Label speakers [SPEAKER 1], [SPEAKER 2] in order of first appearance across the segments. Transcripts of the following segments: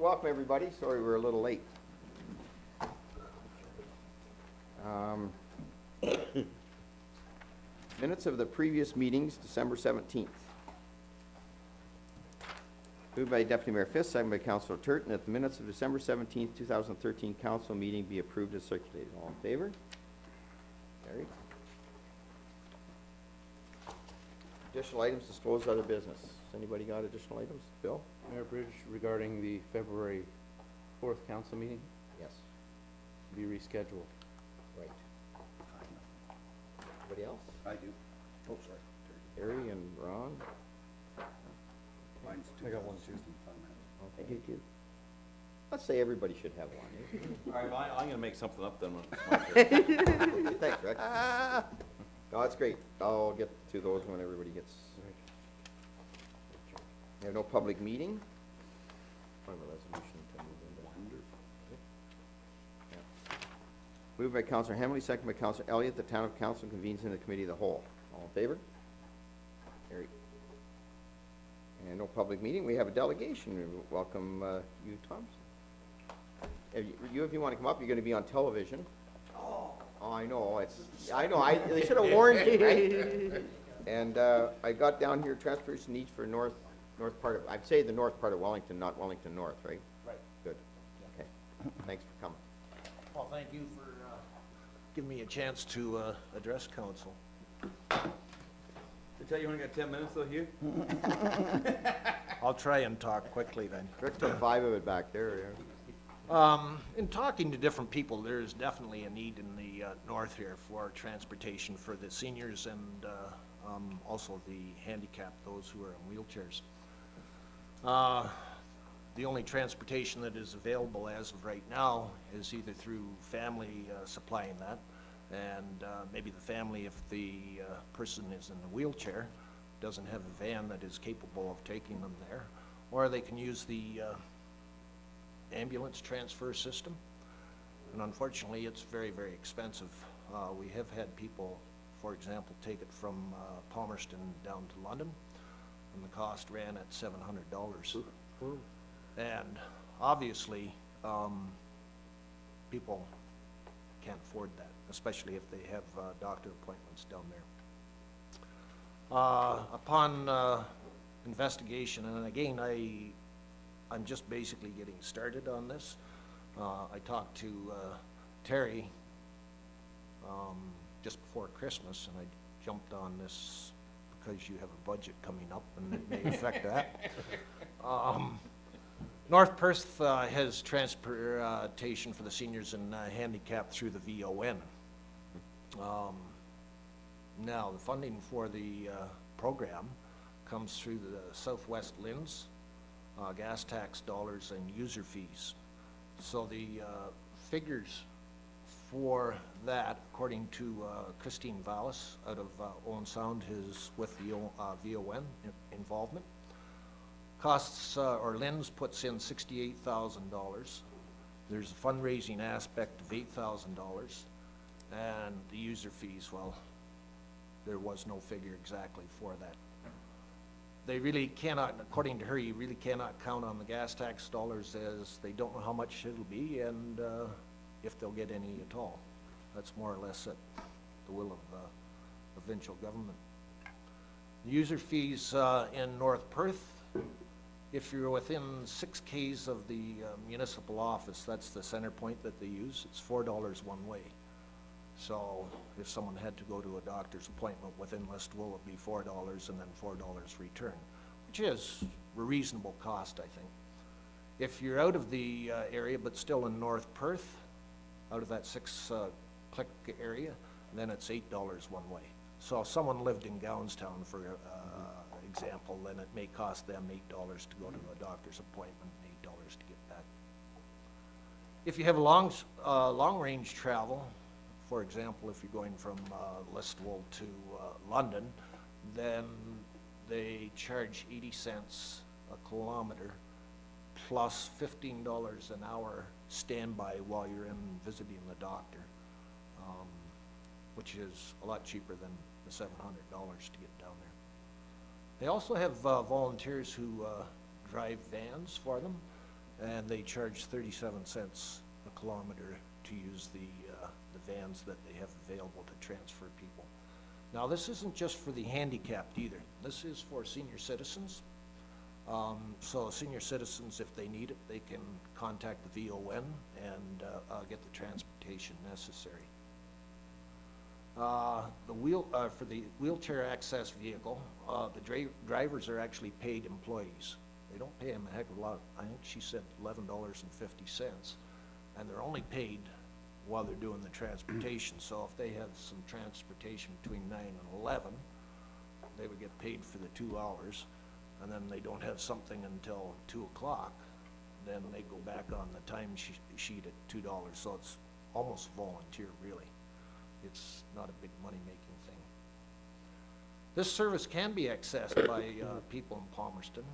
[SPEAKER 1] welcome, everybody. Sorry we're a little late. Um, Minutes of the previous meetings, December 17th. Moved by Deputy Mayor Fisk, second by Councilor Turton, that the minutes of December 17th, 2013 council meeting be approved as circulated. All in favor? Carried. Additional items disclosed other business. Anybody got additional items? Bill?
[SPEAKER 2] Mayor Bridge, regarding the February fourth council meeting,
[SPEAKER 1] Yes.
[SPEAKER 2] be rescheduled.
[SPEAKER 1] Right. Anybody else?
[SPEAKER 3] I do. Oh, sorry.
[SPEAKER 1] Harry and Ron?
[SPEAKER 3] Mine's too.
[SPEAKER 4] I got one too.
[SPEAKER 3] 2016 Fund
[SPEAKER 1] I do too. Let's say everybody should have one.
[SPEAKER 5] All right, well, I- I'm gonna make something up then. when-?
[SPEAKER 1] Thanks, Rick. No, that's great. I'll get to those when everybody gets. We have no public meeting. Find a resolution to move into. Yeah. Moved by Counselor Hamley, second by Counselor Elliott, the town of council convenes in the committee of the whole. All in favor? Carried. And no public meeting, we have a delegation. We Welcome, uh, you, Thompson. If you- You, if you want to come up, you're going to be on television. Oh, I know, it's, I know, I, they should have warned you, right? And, uh, I got down here, transportation needs for north, north part of, I'd say the north part of Wellington, not Wellington North, right?
[SPEAKER 4] Right.
[SPEAKER 1] Good, okay. Thanks for coming.
[SPEAKER 4] Well, thank you for uh, giving me a chance to uh, address council.
[SPEAKER 5] They tell you only got ten minutes though, Hugh?
[SPEAKER 4] I'll try and talk quickly then.
[SPEAKER 1] Rick took five of it back there, yeah.
[SPEAKER 4] Um, In talking to different people, there's definitely a need in the uh, north here for transportation for the seniors and uh, um, also the handicapped, those who are in wheelchairs. Uh, The only transportation that is available as of right now is either through family uh, supplying that, and uh, maybe the family, if the uh, person is in a wheelchair, doesn't have a van that is capable of taking them there, or they can use the uh, ambulance transfer system. And unfortunately, it's very, very expensive. Uh, we have had people, for example, take it from, Palmerston down to London, and the cost ran at seven hundred dollars. And obviously, um, people can't afford that, especially if they have, uh, doctor appointments down there. Uh, upon, uh, investigation, and again, I, I'm just basically getting started on this. Uh, I talked to, uh, Terry, um, just before Christmas, and I jumped on this because you have a budget coming up and it may affect that. Um, North Perth, uh, has transportation for the seniors and uh, handicapped through the VON. Um, now, the funding for the uh, program comes through the Southwest LHINs, uh, gas tax dollars, and user fees. So the uh, figures for that, according to uh, Christine Vallis out of uh, Owen Sound, is with the uh, VON involvement. Costs, uh, or LHINs puts in sixty-eight thousand dollars. There's a fundraising aspect of eight thousand dollars. And the user fees, well, there was no figure exactly for that. They really cannot, according to her, you really cannot count on the gas tax dollars as they don't know how much it'll be and, uh, if they'll get any at all. That's more or less at the will of, the provincial government. User fees, uh, in North Perth, if you're within six Ks of the uh, municipal office, that's the center point that they use, it's four dollars one way. So if someone had to go to a doctor's appointment within Listowel, it'd be four dollars and then four dollars return, which is a reasonable cost, I think. If you're out of the uh, area but still in North Perth, out of that six uh, click area, then it's eight dollars one way. So if someone lived in Gowanstown, for uh, example, then it may cost them eight dollars to go to a doctor's appointment and eight dollars to get back. If you have long, uh, long-range travel, for example, if you're going from, uh, Listowel to, uh, London, then they charge eighty cents a kilometer plus fifteen dollars an hour standby while you're in visiting the doctor, um, which is a lot cheaper than the seven hundred dollars to get down there. They also have uh, volunteers who uh, drive vans for them, and they charge thirty-seven cents a kilometer to use the, uh, the vans that they have available to transfer people. Now, this isn't just for the handicapped either. This is for senior citizens. Um, so senior citizens, if they need it, they can contact the VON and, uh, uh, get the transportation necessary. Uh, the wheel, uh, for the wheelchair access vehicle, uh, the dri- drivers are actually paid employees. They don't pay them a heck of a lot, I think she said eleven dollars and they're only paid while they're doing the transportation, so if they have some transportation between nine and eleven, they would get paid for the two hours, and then they don't have something until two o'clock, then they go back on the time she- sheet at two dollars, so it's almost volunteer, really. It's not a big money-making thing. This service can be accessed by, uh, people in Palmerston,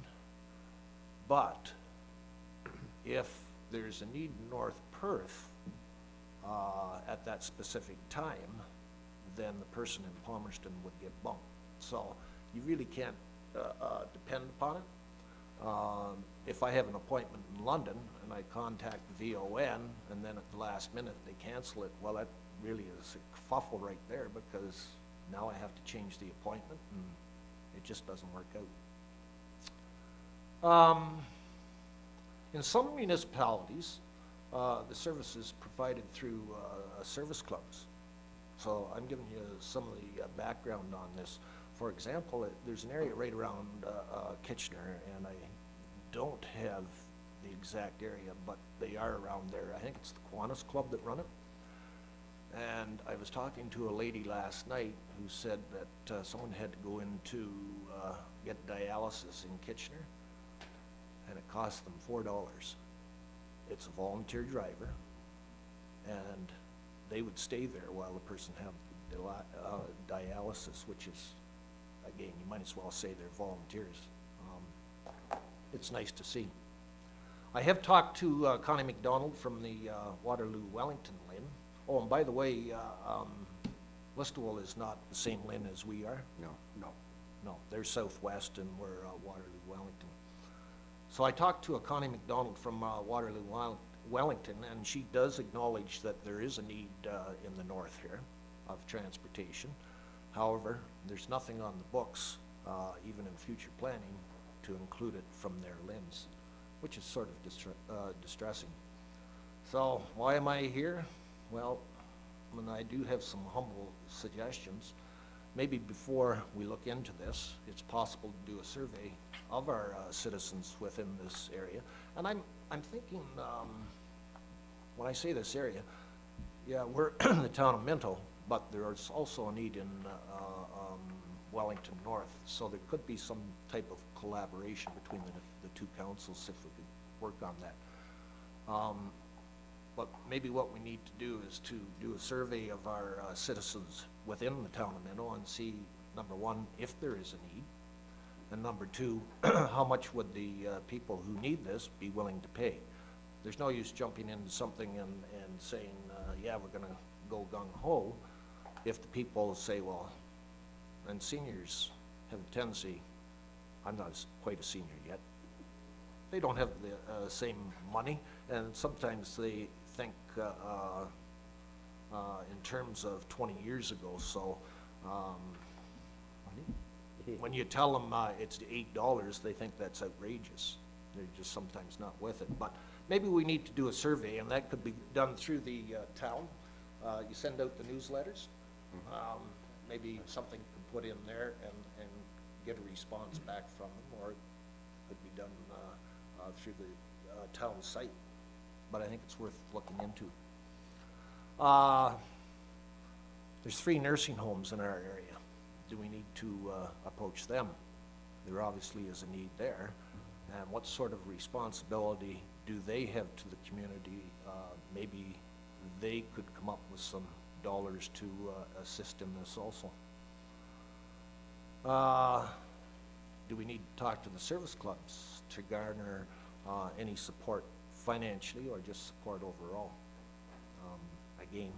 [SPEAKER 4] but if there's a need in North Perth, uh, at that specific time, then the person in Palmerston would get bumped. So you really can't, uh, uh, depend upon it. Um, if I have an appointment in London and I contact VON and then at the last minute they cancel it, well, that really is a fuffle right there because now I have to change the appointment and it just doesn't work out. Um, in some municipalities, uh, the service is provided through, uh, service clubs. So I'm giving you some of the uh, background on this. For example, it- there's an area right around, uh, uh, Kitchener, and I don't have the exact area, but they are around there. I think it's the Kiwanis Club that run it. And I was talking to a lady last night who said that, uh, someone had to go in to, uh, get dialysis in Kitchener, and it cost them four dollars. It's a volunteer driver, and they would stay there while the person had uh, dialysis, which is, again, you might as well say they're volunteers. Um, It's nice to see. I have talked to uh, Connie McDonald from the uh, Waterloo Wellington LHIN. Oh, and by the way, uh, um, Listowel is not the same LHIN as we are.
[SPEAKER 1] No.
[SPEAKER 3] No.
[SPEAKER 4] No, they're southwest and we're uh, Waterloo, Wellington. So I talked to a Connie McDonald from uh, Waterloo, Wel- Wellington, and she does acknowledge that there is a need uh, in the north here of transportation. However, there's nothing on the books, uh, even in future planning, to include it from their LHINs, which is sort of distre- uh, distressing. So why am I here? Well, and I do have some humble suggestions. Maybe before we look into this, it's possible to do a survey of our uh, citizens within this area. And I'm, I'm thinking, um, when I say this area, yeah, we're in the town of Minto, but there's also a need in, uh, um, Wellington North. So there could be some type of collaboration between the, the two councils if we could work on that. Um, but maybe what we need to do is to do a survey of our uh, citizens within the town of Minto and see, number one, if there is a need, and number two, how much would the uh, people who need this be willing to pay? There's no use jumping into something and, and saying, uh, yeah, we're gonna go gung-ho, if the people say, well, and seniors have a tendency, I'm not quite a senior yet, they don't have the uh, same money, and sometimes they think uh, uh, uh, in terms of 20 years ago, so um, when you tell them uh, it's $8, they think that's outrageous. They're just sometimes not with it. But maybe we need to do a survey, and that could be done through the uh, town. You send out the newsletters, um, maybe something to put in there and, and get a response back from them, or it could be done uh, uh, through the uh, town site. But I think it's worth looking into. Uh, There's three nursing homes in our area. Do we need to uh, approach them? There obviously is a need there. And what sort of responsibility do they have to the community? Uh, Maybe they could come up with some dollars to uh, assist in this also. Uh, Do we need to talk to the service clubs to garner uh, any support financially or just support overall? Um, Again,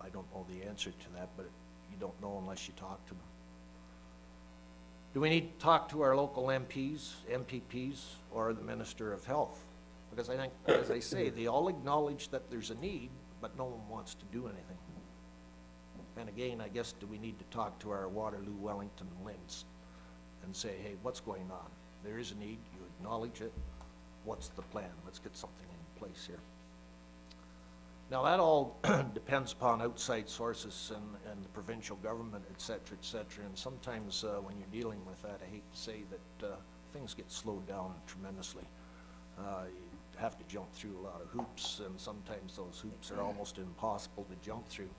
[SPEAKER 4] I don't know the answer to that, but you don't know unless you talk to them. Do we need to talk to our local MPs, MPPs, or the Minister of Health? Because I think, as I say, they all acknowledge that there's a need, but no one wants to do anything. And again, I guess, do we need to talk to our Waterloo, Wellington, LHINs and say, hey, what's going on? There is a need, you acknowledge it, what's the plan? Let's get something in place here. Now, that all depends upon outside sources and, and the provincial government, et cetera, et cetera. And sometimes, uh, when you're dealing with that, I hate to say that, uh, things get slowed down tremendously. Uh, have to jump through a lot of hoops, and sometimes those hoops are almost impossible to jump through.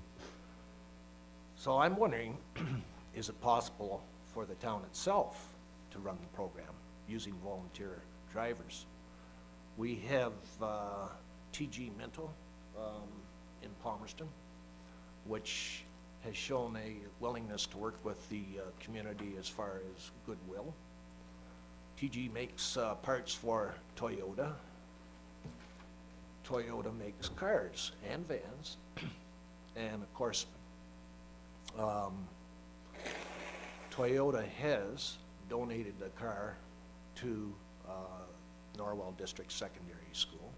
[SPEAKER 4] So I'm wondering, is it possible for the town itself to run the program using volunteer drivers? We have uh, TG Minto um, in Palmerston, which has shown a willingness to work with the uh, community as far as goodwill. TG makes uh, parts for Toyota. Toyota makes cars and vans. And of course, um, Toyota has donated a car to uh, Norwell District Secondary School,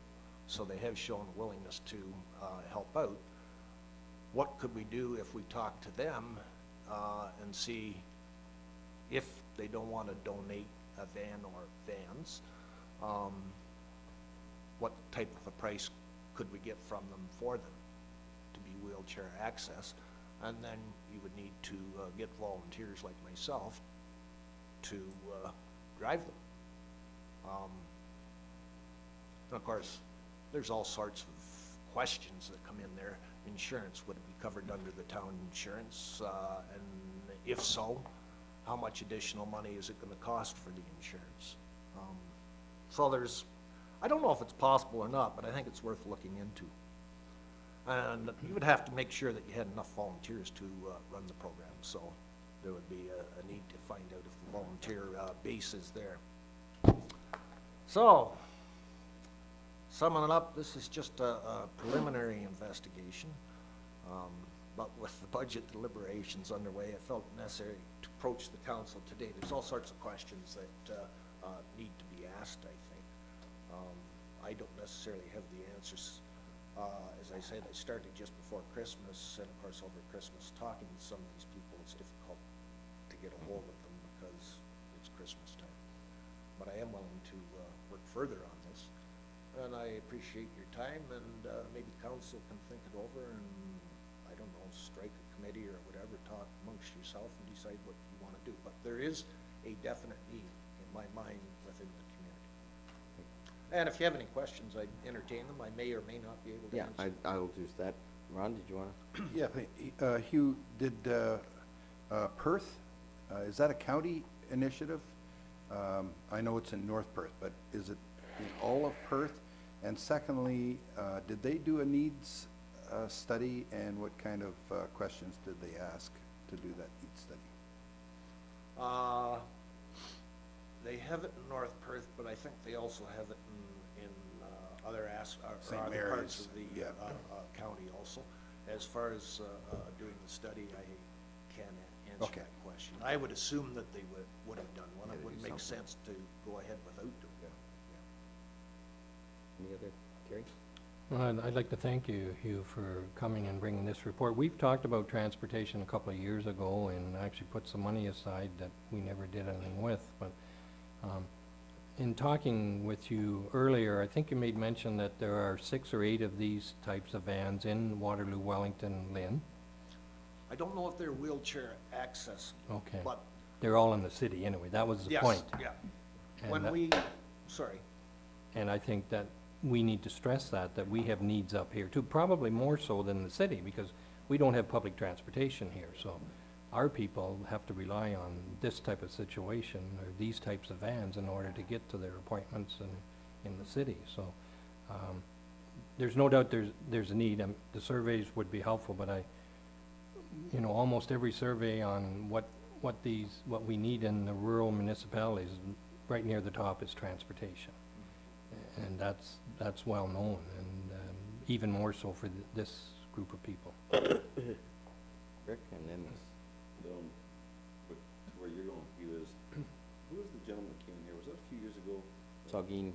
[SPEAKER 4] so they have shown willingness to uh, help out. What could we do if we talk to them uh, and see if they don't want to donate a van or vans? um, What type of a price could we get from them for them to be wheelchair access? And then you would need to uh, get volunteers like myself to uh, drive them. Um, And of course, there's all sorts of questions that come in there. Insurance, would it be covered under the town insurance? Uh, And if so, how much additional money is it gonna cost for the insurance? Um, So there's, I don't know if it's possible or not, but I think it's worth looking into. And you would have to make sure that you had enough volunteers to uh, run the program, so there would be a, a need to find out if the volunteer uh, base is there. So, summing it up, this is just a a preliminary investigation. Um, But with the budget deliberations underway, it felt necessary to approach the council today. There's all sorts of questions that uh, uh, need to be asked, I think. Um, I don't necessarily have the answers. Uh, As I said, I started just before Christmas, and of course, over Christmas, talking to some of these people, it's difficult to get a hold of them because it's Christmas time. But I am willing to uh, work further on this, and I appreciate your time, and uh, maybe council can think it over and, I don't know, strike a committee or whatever, talk amongst yourself and decide what you want to do. But there is a definite need in my mind within the community. And if you have any questions, I'd entertain them. I may or may not be able to
[SPEAKER 1] Yeah,
[SPEAKER 4] answer.
[SPEAKER 1] I, I'll do that. Ron, did you wanna?
[SPEAKER 3] Yeah, uh, Hugh, did, uh, uh, Perth, uh, is that a county initiative? Um, I know it's in North Perth, but is it in all of Perth? And secondly, uh, did they do a needs, uh, study, and what kind of, uh, questions did they ask to do that needs study?
[SPEAKER 4] Uh, They have it in North Perth, but I think they also have it in, in other as, or
[SPEAKER 3] St.
[SPEAKER 4] other parts of the
[SPEAKER 3] yeah.
[SPEAKER 4] uh, uh, county also. As far as uh, uh, doing the study, I can't answer
[SPEAKER 3] Okay.
[SPEAKER 4] that question. I would assume that they would, would have done one.
[SPEAKER 1] Yeah,
[SPEAKER 4] It
[SPEAKER 1] to
[SPEAKER 4] wouldn't
[SPEAKER 1] do
[SPEAKER 4] make
[SPEAKER 1] something.
[SPEAKER 4] sense to go ahead without doing it.
[SPEAKER 1] Any other, Terry?
[SPEAKER 6] Well, I'd- I'd like to thank you, Hugh, for coming and bringing this report. We've talked about transportation a couple of years ago and actually put some money aside that we never did anything with, but um, in talking with you earlier, I think you made mention that there are six or eight of these types of vans in Waterloo, Wellington, LHIN.
[SPEAKER 4] I don't know if they're wheelchair access,
[SPEAKER 6] Okay.
[SPEAKER 4] but
[SPEAKER 6] They're all in the city anyway, that was the
[SPEAKER 4] yes,
[SPEAKER 6] point.
[SPEAKER 4] yeah.
[SPEAKER 6] And
[SPEAKER 4] When
[SPEAKER 6] that-
[SPEAKER 4] we, sorry,
[SPEAKER 6] And I think that we need to stress that, that we have needs up here too, probably more so than the city, because we don't have public transportation here, so our people have to rely on this type of situation, or these types of vans in order to get to their appointments in, in the city, so, um, there's no doubt there's, there's a need, and the surveys would be helpful, but I, you know, almost every survey on what, what these, what we need in the rural municipalities, right near the top is transportation. And that's, that's well known, and um, even more so for th- this group of people.
[SPEAKER 1] Rick, and then,
[SPEAKER 5] Um, but to where you're going, Hugh, is, who was the gentleman that came in here? Was that a few years ago?
[SPEAKER 1] Saugeen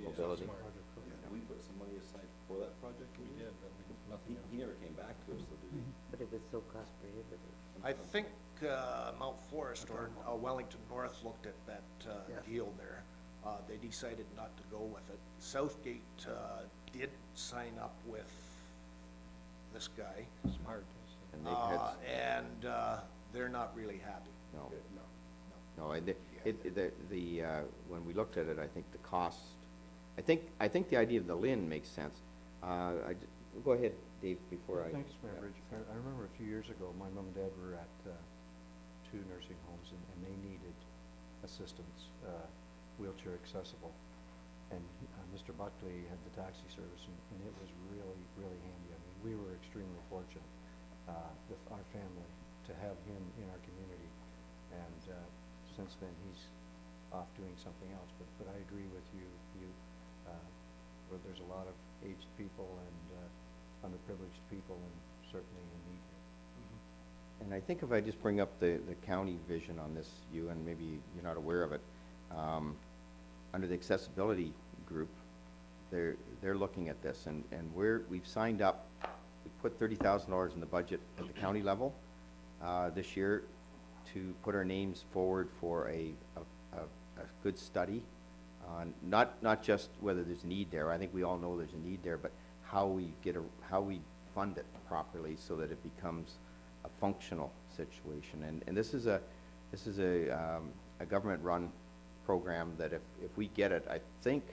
[SPEAKER 5] Yeah.
[SPEAKER 1] Mobility.
[SPEAKER 5] we put some money aside for that project? We did, but he, he never came back to us, so did he?
[SPEAKER 7] But it was so cost prohibitive.
[SPEAKER 4] I think uh, Mount Forest or uh, Wellington North looked at that uh, deal there. Uh, They decided not to go with it. Southgate uh, did sign up with this guy,
[SPEAKER 6] Smart.
[SPEAKER 1] And they've had,
[SPEAKER 4] uh, and uh, they're not really happy.
[SPEAKER 1] no. No, I, the- it, the, the, uh, when we looked at it, I think the cost, I think, I think the idea of the LHIN makes sense. Uh, I, j- go ahead, Dave, before I.
[SPEAKER 8] Thanks, Mayor Bridge. I I remember a few years ago, my mom and dad were at uh, two nursing homes, and and they needed assistance, uh, wheelchair accessible. And uh, Mr. Buckley had the taxi service, and and it was really, really handy. I mean, we were extremely fortunate, uh, with our family, to have him in our community. And uh, since then, he's off doing something else. But But I agree with you, you, uh, where there's a lot of aged people and uh, underprivileged people and certainly in need.
[SPEAKER 1] And I think if I just bring up the, the county vision on this, you, and maybe you're not aware of it, um, under the accessibility group, they're, they're looking at this, and, and we're, we've signed up, we put thirty thousand dollars in the budget at the county level, uh, this year to put our names forward for a, a, a, a good study on, not, not just whether there's a need there, I think we all know there's a need there, but how we get a, how we fund it properly so that it becomes a functional situation. And, and this is a, this is a, um, a government-run program that if, if we get it, I think,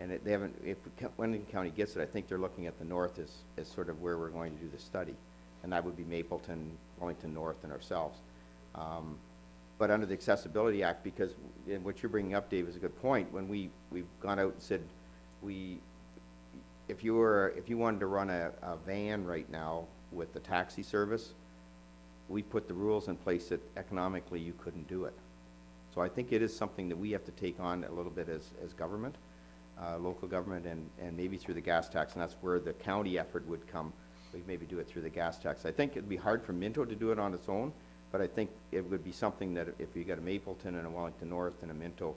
[SPEAKER 1] and it, they haven't, if Wellington County gets it, I think they're looking at the north as, as sort of where we're going to do the study. And that would be Mapleton, Wellington North, and ourselves. Um, But under the Accessibility Act, because, and what you're bringing up, Dave, is a good point, when we, we've gone out and said, we, if you were, if you wanted to run a, a van right now with the taxi service, we put the rules in place that economically you couldn't do it. So I think it is something that we have to take on a little bit as, as government, uh, local government, and, and maybe through the gas tax, and that's where the county effort would come. We maybe do it through the gas tax. I think it'd be hard for Minto to do it on its own, but I think it would be something that if you got a Mapleton and a Wellington North and a Minto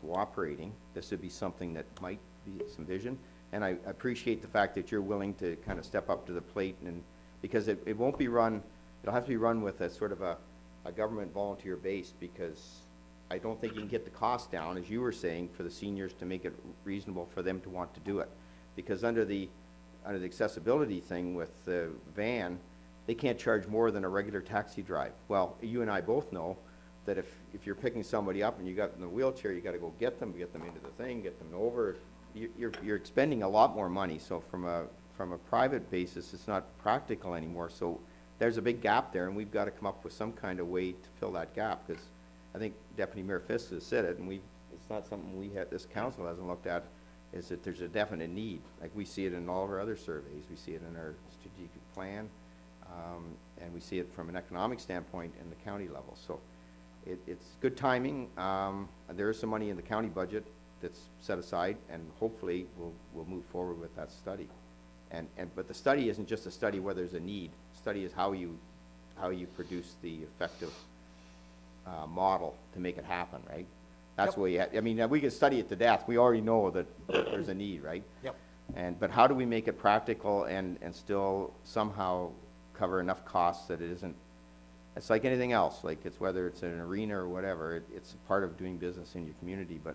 [SPEAKER 1] cooperating, this would be something that might be some vision. And I appreciate the fact that you're willing to kind of step up to the plate and, because it, it won't be run, it'll have to be run with a sort of a, a government volunteer base, because I don't think you can get the cost down, as you were saying, for the seniors to make it reasonable for them to want to do it. Because under the, under the accessibility thing with the van, they can't charge more than a regular taxi drive. Well, you and I both know that if, if you're picking somebody up and you got in the wheelchair, you gotta go get them, get them into the thing, get them over. You- You're, you're expending a lot more money, so from a, from a private basis, it's not practical anymore. So there's a big gap there, and we've gotta come up with some kind of way to fill that gap, because I think Deputy Mayor Fisk has said it, and we, it's not something we had, this council hasn't looked at, is that there's a definite need. Like, we see it in all of our other surveys, we see it in our strategic plan, um, and we see it from an economic standpoint in the county level. So it, it's good timing. Um, there is some money in the county budget that's set aside, and hopefully we'll, we'll move forward with that study. And, and, but the study isn't just a study where there's a need. Study is how you, how you produce the effective, uh, model to make it happen, right? That's
[SPEAKER 4] Yep.
[SPEAKER 1] where you, ha- I mean, we can study it to death. We already know that, that there's a need, right?
[SPEAKER 4] Yep.
[SPEAKER 1] And, but how do we make it practical and, and still somehow cover enough costs that it isn't, it's like anything else, like it's whether it's an arena or whatever, it, it's a part of doing business in your community, but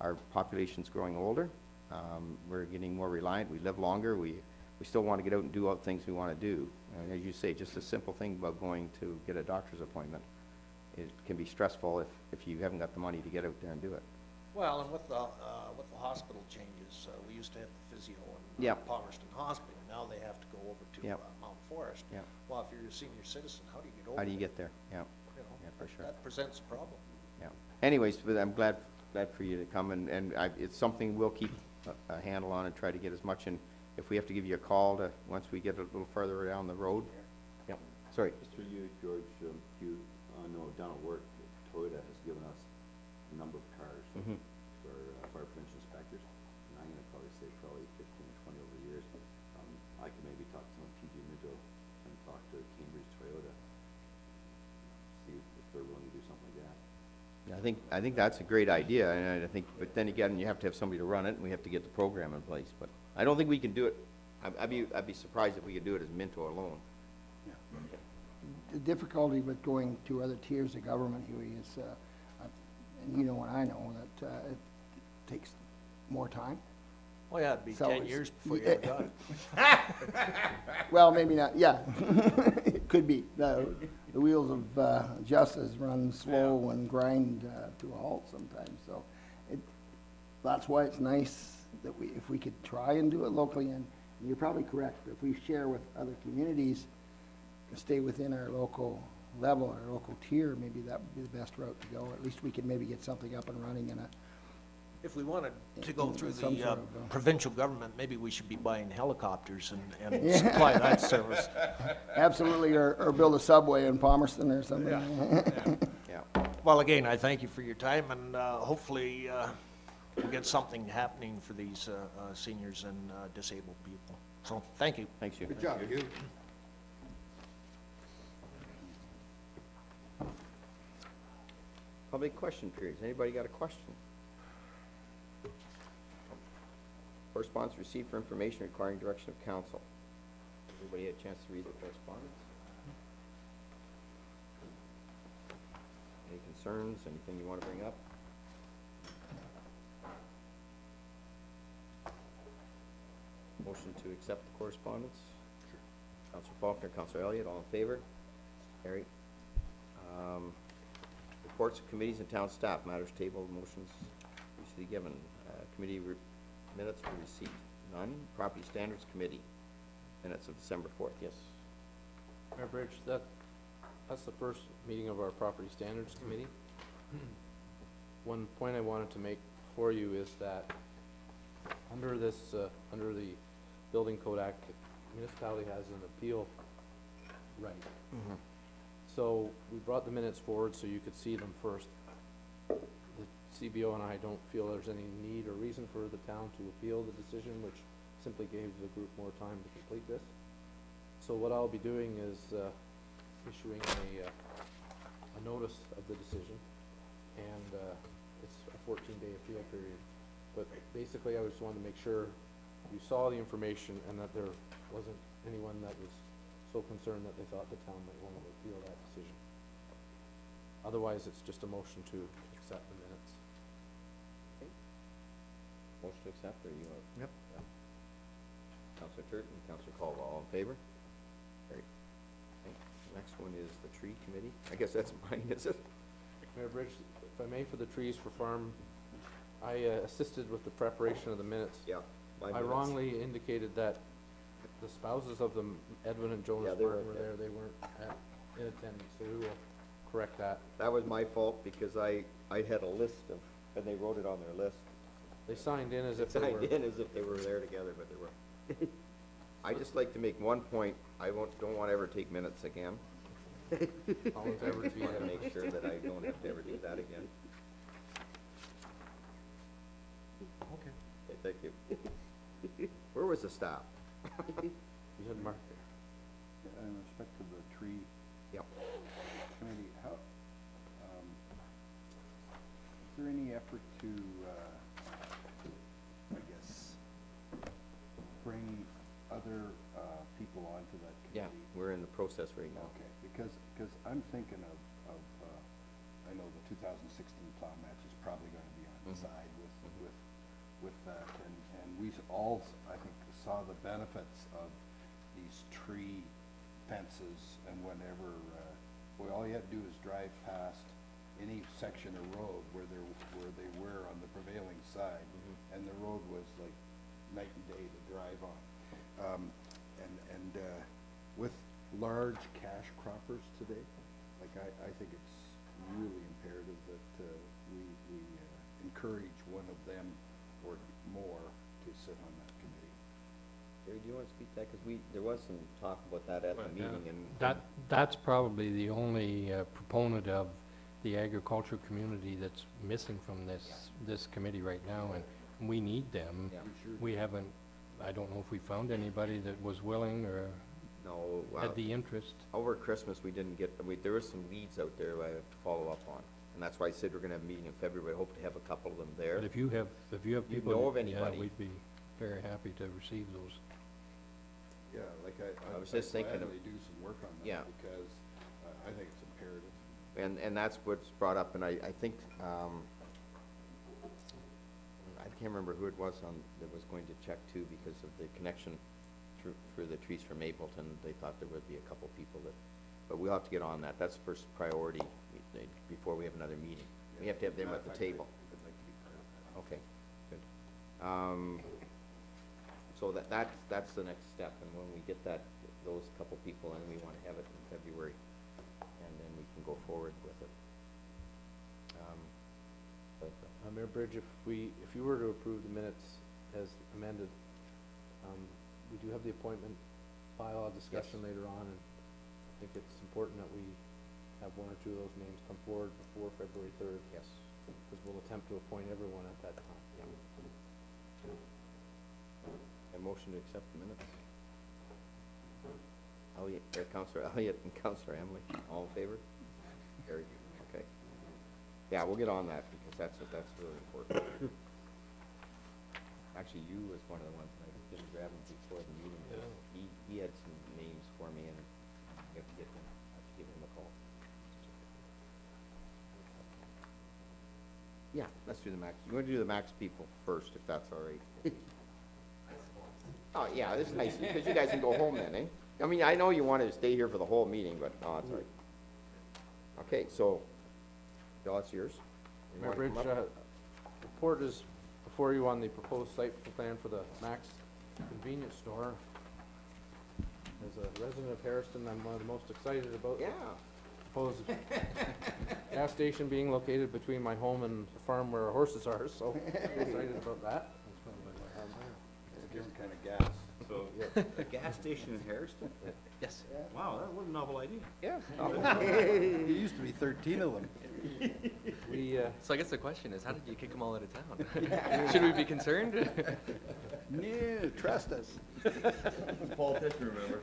[SPEAKER 1] our population's growing older, um, we're getting more reliant, we live longer, we, we still want to get out and do all the things we want to do. And as you say, just a simple thing about going to get a doctor's appointment, it can be stressful if, if you haven't got the money to get out there and do it.
[SPEAKER 4] Well, and with the, uh, with the hospital changes, uh, we used to have the physio in uh,
[SPEAKER 1] Yep.
[SPEAKER 4] Palmerston Hospital, now they have to go over to
[SPEAKER 1] Yep.
[SPEAKER 4] uh, Mount Forest.
[SPEAKER 1] Yep.
[SPEAKER 4] Well, if you're a senior citizen, how do you get over
[SPEAKER 1] How do
[SPEAKER 4] there?
[SPEAKER 1] you get there? Yeah,
[SPEAKER 4] You know,
[SPEAKER 1] yeah, for
[SPEAKER 4] that-
[SPEAKER 1] sure.
[SPEAKER 4] That presents a problem.
[SPEAKER 1] yeah. Anyways, but I'm glad, glad for you to come, and, and I, it's something we'll keep a, a handle on and try to get as much, and if we have to give you a call to, once we get a little further down the road. Yep, sorry.
[SPEAKER 5] Just through you, George, um, you, I know down at work, Toyota has given us a number of cars
[SPEAKER 1] Mhm.
[SPEAKER 5] for uh, fire prevention inspectors. And I'm gonna probably say probably fifteen or twenty over the years. Um, I could maybe talk to some TG Minto and talk to Cambridge Toyota. See if they're willing to do something like that.
[SPEAKER 1] I think, I think that's a great idea, and I think, but then again, you have to have somebody to run it, and we have to get the program in place, but I don't think we can do it. I'd, I'd be, I'd be surprised if we could do it as Minto alone.
[SPEAKER 9] The difficulty with going to other tiers of government, Huey, is, uh, and you know and I know, that uh, it takes more time.
[SPEAKER 4] Well, yeah, it'd be
[SPEAKER 9] So
[SPEAKER 4] ten
[SPEAKER 9] it's-
[SPEAKER 4] years before you ever got it.
[SPEAKER 9] Well, maybe not, yeah. It could be. The the wheels of uh, justice run slow and grind uh, to a halt sometimes, so it, that's why it's nice that we, if we could try and do it locally, and you're probably correct, if we share with other communities, stay within our local level, our local tier, maybe that would be the best route to go. At least we could maybe get something up and running in a,
[SPEAKER 4] If we wanted to go through
[SPEAKER 9] Some
[SPEAKER 4] the uh,
[SPEAKER 9] sort of, uh,
[SPEAKER 4] provincial government, maybe we should be buying helicopters and, and
[SPEAKER 9] Yeah.
[SPEAKER 4] supply that service.
[SPEAKER 9] absolutely, or, or build a subway in Palmerston or something.
[SPEAKER 1] Yeah.
[SPEAKER 4] Well, again, I thank you for your time, and uh, hopefully uh, we'll get something happening for these uh, uh, seniors and uh, disabled people. So, thank you.
[SPEAKER 1] Thanks, you.
[SPEAKER 3] Good job,
[SPEAKER 1] Public question periods. Anybody got a question? Correspondence received for information requiring direction of council. Everybody had a chance to read the correspondence? Any concerns, anything you want to bring up? Motion to accept the correspondence? Counselor Faulkner, Counselor Elliott, all in favor? Carried. Um, Reports of committees and town staff, matters tabled, motions recently given. Uh, Committee re- minutes for receipt, none. Property Standards Committee, minutes of December fourth, yes.
[SPEAKER 2] Mayor Bridge, that, that's the first meeting of our Property Standards Committee. One point I wanted to make for you is that under this, uh, under the Building Code Act, the municipality has an appeal right. So we brought the minutes forward so you could see them first. The CBO and I don't feel there's any need or reason for the town to appeal the decision, which simply gave the group more time to complete this. So what I'll be doing is, uh, issuing a, uh, a notice of the decision, and, uh, it's a fourteen day appeal period. But basically, I just wanted to make sure you saw the information and that there wasn't anyone that was so concerned that they thought the town might want to appeal that decision. Otherwise, it's just a motion to accept the minutes.
[SPEAKER 1] Motion to accept, or you? Yep. Counselor Turton, Counselor Colwell, all in favor? Carried. Okay, Next one is the Tree Committee. I guess that's mine, is it?
[SPEAKER 2] Mayor Bridge, if I may, for the trees for farm, I uh, assisted with the preparation of the minutes.
[SPEAKER 1] Yeah. my
[SPEAKER 2] I
[SPEAKER 1] minutes.
[SPEAKER 2] wrongly indicated that the spouses of them, Edwin and
[SPEAKER 1] Yeah,
[SPEAKER 2] Jonas
[SPEAKER 1] they
[SPEAKER 2] Martin
[SPEAKER 1] weren't
[SPEAKER 2] were
[SPEAKER 1] there.
[SPEAKER 2] there, they weren't at, in attendance, so we will correct that.
[SPEAKER 1] That was my fault, because I, I had a list of, and they wrote it on their list.
[SPEAKER 2] They signed in as if they
[SPEAKER 1] Signed
[SPEAKER 2] were.
[SPEAKER 1] in as if they were there together, but they were. I just like to make one point, I won't, don't want to ever take minutes again.
[SPEAKER 2] All in favor,
[SPEAKER 1] Just want to make sure that I don't have to ever do that again.
[SPEAKER 2] Okay.
[SPEAKER 1] Okay, thank you. Where was the staff?
[SPEAKER 2] You had Mark there.
[SPEAKER 3] In respect to the tree
[SPEAKER 1] Yep.
[SPEAKER 3] committee, how, um, is there any effort to, uh, I guess, bring other, uh, people onto that
[SPEAKER 1] Yeah,
[SPEAKER 3] committee?
[SPEAKER 1] we're in the process right now.
[SPEAKER 3] Okay, because, because I'm thinking of, of, uh, I know the two thousand sixteen plow match is probably gonna be on the
[SPEAKER 1] Mhm.
[SPEAKER 3] side with, with, with that, and, and we all, saw the benefits of these tree fences, and whenever, uh, well, all you had to do is drive past any section of road where there, where they were on the prevailing side, and the road was like night and day to drive on. Um, and, and, uh, with large cash croppers today, like I, I think it's really imperative that, uh, we, we, uh, encourage one of them or more to sit on that committee.
[SPEAKER 1] Gary, do you want to speak to that? Because we, there was some talk about that at the meeting and.
[SPEAKER 6] That, that's probably the only uh, proponent of the agricultural community that's missing from this, this committee right now, and we need them.
[SPEAKER 1] Yeah.
[SPEAKER 6] We haven't, I don't know if we found anybody that was willing or
[SPEAKER 1] No, well,
[SPEAKER 6] had the interest.
[SPEAKER 1] over Christmas, we didn't get, we, there was some leads out there I have to follow up on. And that's why I said we're gonna have a meeting in February, I hope to have a couple of them there.
[SPEAKER 6] But if you have, if you have
[SPEAKER 1] You
[SPEAKER 6] people.
[SPEAKER 1] know of
[SPEAKER 6] yeah,
[SPEAKER 1] anybody?
[SPEAKER 6] we'd be very happy to receive those.
[SPEAKER 3] Yeah, like I,
[SPEAKER 1] I was just thinking of-
[SPEAKER 3] gladly do some work on
[SPEAKER 1] Yeah.
[SPEAKER 3] that because uh, I think it's imperative.
[SPEAKER 1] And, and that's what's brought up, and I, I think, um, I can't remember who it was on, that was going to check too, because of the connection through, for the trees from Mapleton, they thought there would be a couple people that, but we'll have to get on that, that's first priority, eh, before we have another meeting. We have to have them at the table.
[SPEAKER 3] I'd like to be part of that.
[SPEAKER 1] Okay, good. Um, so that, that's, that's the next step, and when we get that, those couple people, and we wanna have it in February, and then we can go forward with it. Um, but, uh,
[SPEAKER 2] Uh, Mayor Bridge, if we, if you were to approve the minutes as amended, um, we do have the appointment bylaw discussion later on, and I think it's important that we have one or two of those names come forward before February third.
[SPEAKER 1] Yes.
[SPEAKER 2] Because we'll attempt to appoint everyone at that time.
[SPEAKER 1] Motion to accept the minutes? Elliot, uh, Counselor Elliott and Counselor Emily, all in favor? Carried, okay. Yeah, we'll get on that, because that's, that's really important. Actually, you was one of the ones, I didn't grab him before the meeting, he, he had some names for me, and you have to get him, I have to give him a call. Yeah, let's do the Mac's, you wanna do the Mac's people first, if that's all right? Oh, yeah, this is nice, because you guys can go home then, eh? I mean, I know you wanted to stay here for the whole meeting, but, no, it's all right. Okay, so, Bill, it's yours. You
[SPEAKER 2] Mayor
[SPEAKER 1] wanna
[SPEAKER 2] Bridge,
[SPEAKER 1] come up?
[SPEAKER 2] uh, report is before you on the proposed site plan for the Mac's convenience store. As a resident of Harriston, I'm one of the most excited about
[SPEAKER 1] Yeah,
[SPEAKER 2] proposed gas station being located between my home and the farm where our horses are, so excited about that.
[SPEAKER 3] It's different kind of gas.
[SPEAKER 5] So, a gas station in Harriston?
[SPEAKER 2] Yes.
[SPEAKER 5] Wow, that was a novel idea.
[SPEAKER 1] yeah.
[SPEAKER 3] There used to be thirteen of them.
[SPEAKER 2] We, uh,
[SPEAKER 10] So I guess the question is, how did you kick them all out of town? Should we be concerned?
[SPEAKER 3] No, trust us.
[SPEAKER 5] Paul Politician, remember?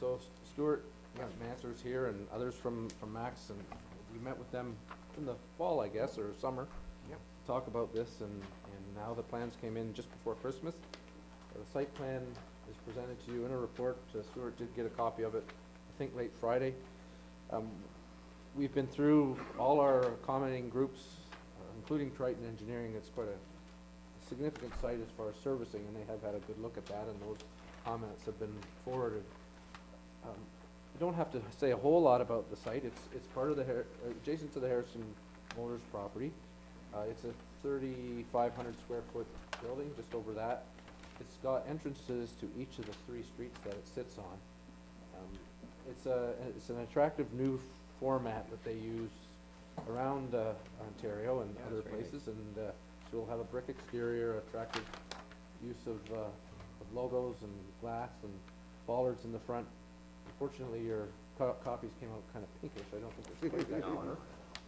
[SPEAKER 2] So S- Stuart Manser's here and others from, from Mac's, and we met with them in the fall, I guess, or summer.
[SPEAKER 1] Yep.
[SPEAKER 2] Talk about this, and, and now the plans came in just before Christmas. Uh, The site plan is presented to you in a report, Uh, Stuart did get a copy of it, I think late Friday. Um, We've been through all our commenting groups, uh, including Triton Engineering, it's quite a significant site as far as servicing, and they have had a good look at that, and those comments have been forwarded. Um, We don't have to say a whole lot about the site, it's, it's part of the, uh, adjacent to the Harriston Motors property. Uh, it's a thirty-five hundred square foot building, just over that. It's got entrances to each of the three streets that it sits on. Um, It's a, it's an attractive new format that they use around, uh, Ontario and
[SPEAKER 1] Yeah,
[SPEAKER 2] other
[SPEAKER 1] it's very nice.
[SPEAKER 2] places, and, uh, so we'll have a brick exterior, attractive use of, uh, of logos and glass and bollards in the front. Unfortunately, your co- copies came out kind of pinkish, I don't think it's quite that color,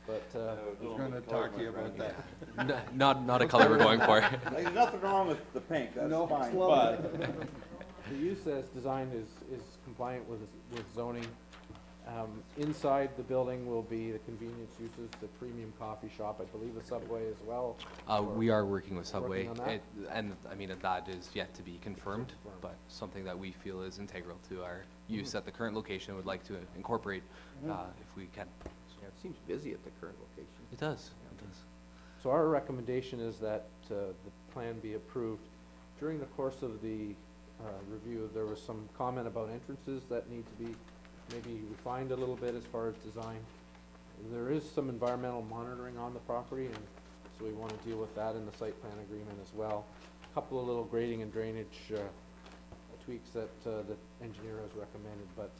[SPEAKER 2] but, uh,
[SPEAKER 3] I was gonna talk to you about that.
[SPEAKER 10] N- Not, not a color we're going for.
[SPEAKER 5] There's nothing wrong with the pink, that's
[SPEAKER 3] No,
[SPEAKER 5] fine,
[SPEAKER 3] slow.
[SPEAKER 5] but
[SPEAKER 2] The use as designed is, is compliant with, with zoning. Um, inside the building will be the convenience uses, the premium coffee shop, I believe a Subway as well.
[SPEAKER 10] Uh, we are working with Subway,
[SPEAKER 2] Working on that?
[SPEAKER 10] it- and, I mean, that is yet to be confirmed,
[SPEAKER 2] Confirmed.
[SPEAKER 10] but something that we feel is integral to our use at the current location, would like to incorporate, uh, if we can.
[SPEAKER 1] Yeah, it seems busy at the current location.
[SPEAKER 10] It does, it does.
[SPEAKER 2] So our recommendation is that, uh, the plan be approved. During the course of the, uh, review, there was some comment about entrances that need to be maybe refined a little bit as far as design. There is some environmental monitoring on the property, and so we wanna deal with that in the site plan agreement as well. A Couple of little grading and drainage, uh, tweaks that, uh, the engineer has recommended, but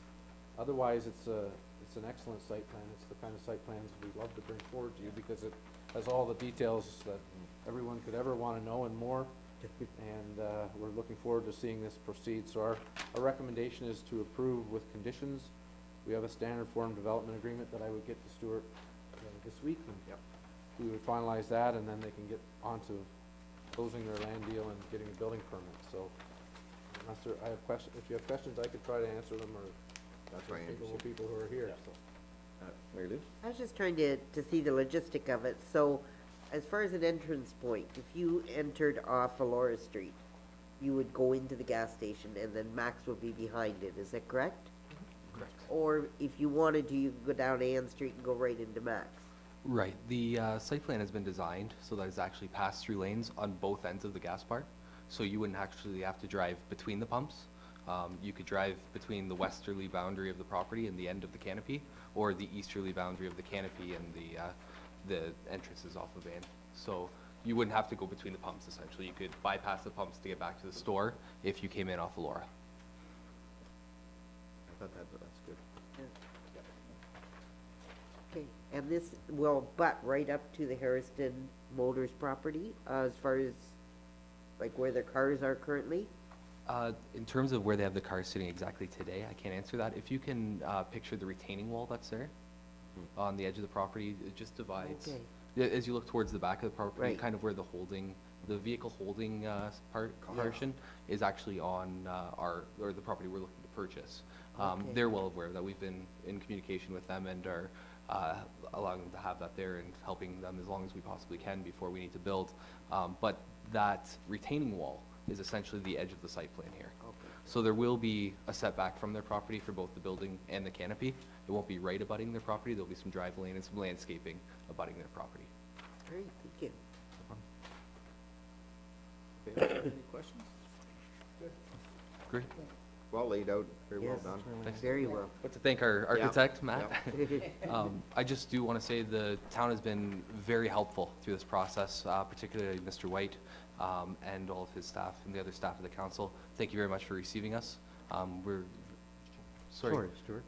[SPEAKER 2] otherwise, it's a, it's an excellent site plan. It's the kind of site plans we love to bring forward to you, because it has all the details that everyone could ever wanna know and more. And, uh, we're looking forward to seeing this proceed. So our, our recommendation is to approve with conditions. We have a standard form development agreement that I would get to Stuart uh, this week. and
[SPEAKER 1] Yep.
[SPEAKER 2] We would finalize that, and then they can get onto closing their land deal and getting a building permit, so. Unless there, I have questions, if you have questions, I could try to answer them, or
[SPEAKER 1] That's why I'm
[SPEAKER 2] capable people who are here, so.
[SPEAKER 1] Uh, Mary Lou?
[SPEAKER 7] I was just trying to, to see the logistic of it. So as far as an entrance point, if you entered off Elora Street, you would go into the gas station and then Mac's would be behind it, is that correct?
[SPEAKER 10] Correct.
[SPEAKER 7] Or if you wanted to, you could go down Ann Street and go right into Mac's?
[SPEAKER 10] Right, the uh, site plan has been designed so that it's actually pass-through lanes on both ends of the gas part. So you wouldn't actually have to drive between the pumps. Um, You could drive between the westerly boundary of the property and the end of the canopy, or the easterly boundary of the canopy and the, uh, the entrances off of Van. So you wouldn't have to go between the pumps essentially. You could bypass the pumps to get back to the store if you came in off Elora.
[SPEAKER 1] I thought that, that's good.
[SPEAKER 7] Okay, and this will butt right up to the Harriston Motors property, uh, as far as, like, where their cars are currently?
[SPEAKER 10] Uh, In terms of where they have the cars sitting exactly today, I can't answer that. If you can uh, picture the retaining wall that's there on the edge of the property, it just divides.
[SPEAKER 7] Okay.
[SPEAKER 10] Yeah, As you look towards the back of the property,
[SPEAKER 7] Right.
[SPEAKER 10] kind of where the holding, the vehicle holding uh, s- part, portion is actually on uh, our, or the property we're looking to purchase. Um,
[SPEAKER 7] Okay.
[SPEAKER 10] They're well aware of that. We've been in communication with them and are uh, allowing them to have that there and helping them as long as we possibly can before we need to build. Um, But that retaining wall is essentially the edge of the site plan here.
[SPEAKER 7] Okay.
[SPEAKER 10] So there will be a setback from their property for both the building and the canopy. It won't be right abutting their property, there'll be some drive lane and some landscaping abutting their property.
[SPEAKER 7] Great, thank you.
[SPEAKER 1] Okay, Any questions?
[SPEAKER 10] Great.
[SPEAKER 1] Well laid out, very well
[SPEAKER 7] Yes.
[SPEAKER 1] done.
[SPEAKER 10] Thanks.
[SPEAKER 7] Very well.
[SPEAKER 10] But to thank our
[SPEAKER 1] Yeah,
[SPEAKER 10] architect, Matt. Um, I just do want to say the town has been very helpful through this process, uh, particularly Mr. White um, and all of his staff and the other staff of the council. Thank you very much for receiving us. Um, We're, sorry.
[SPEAKER 8] Sorry, Stuart,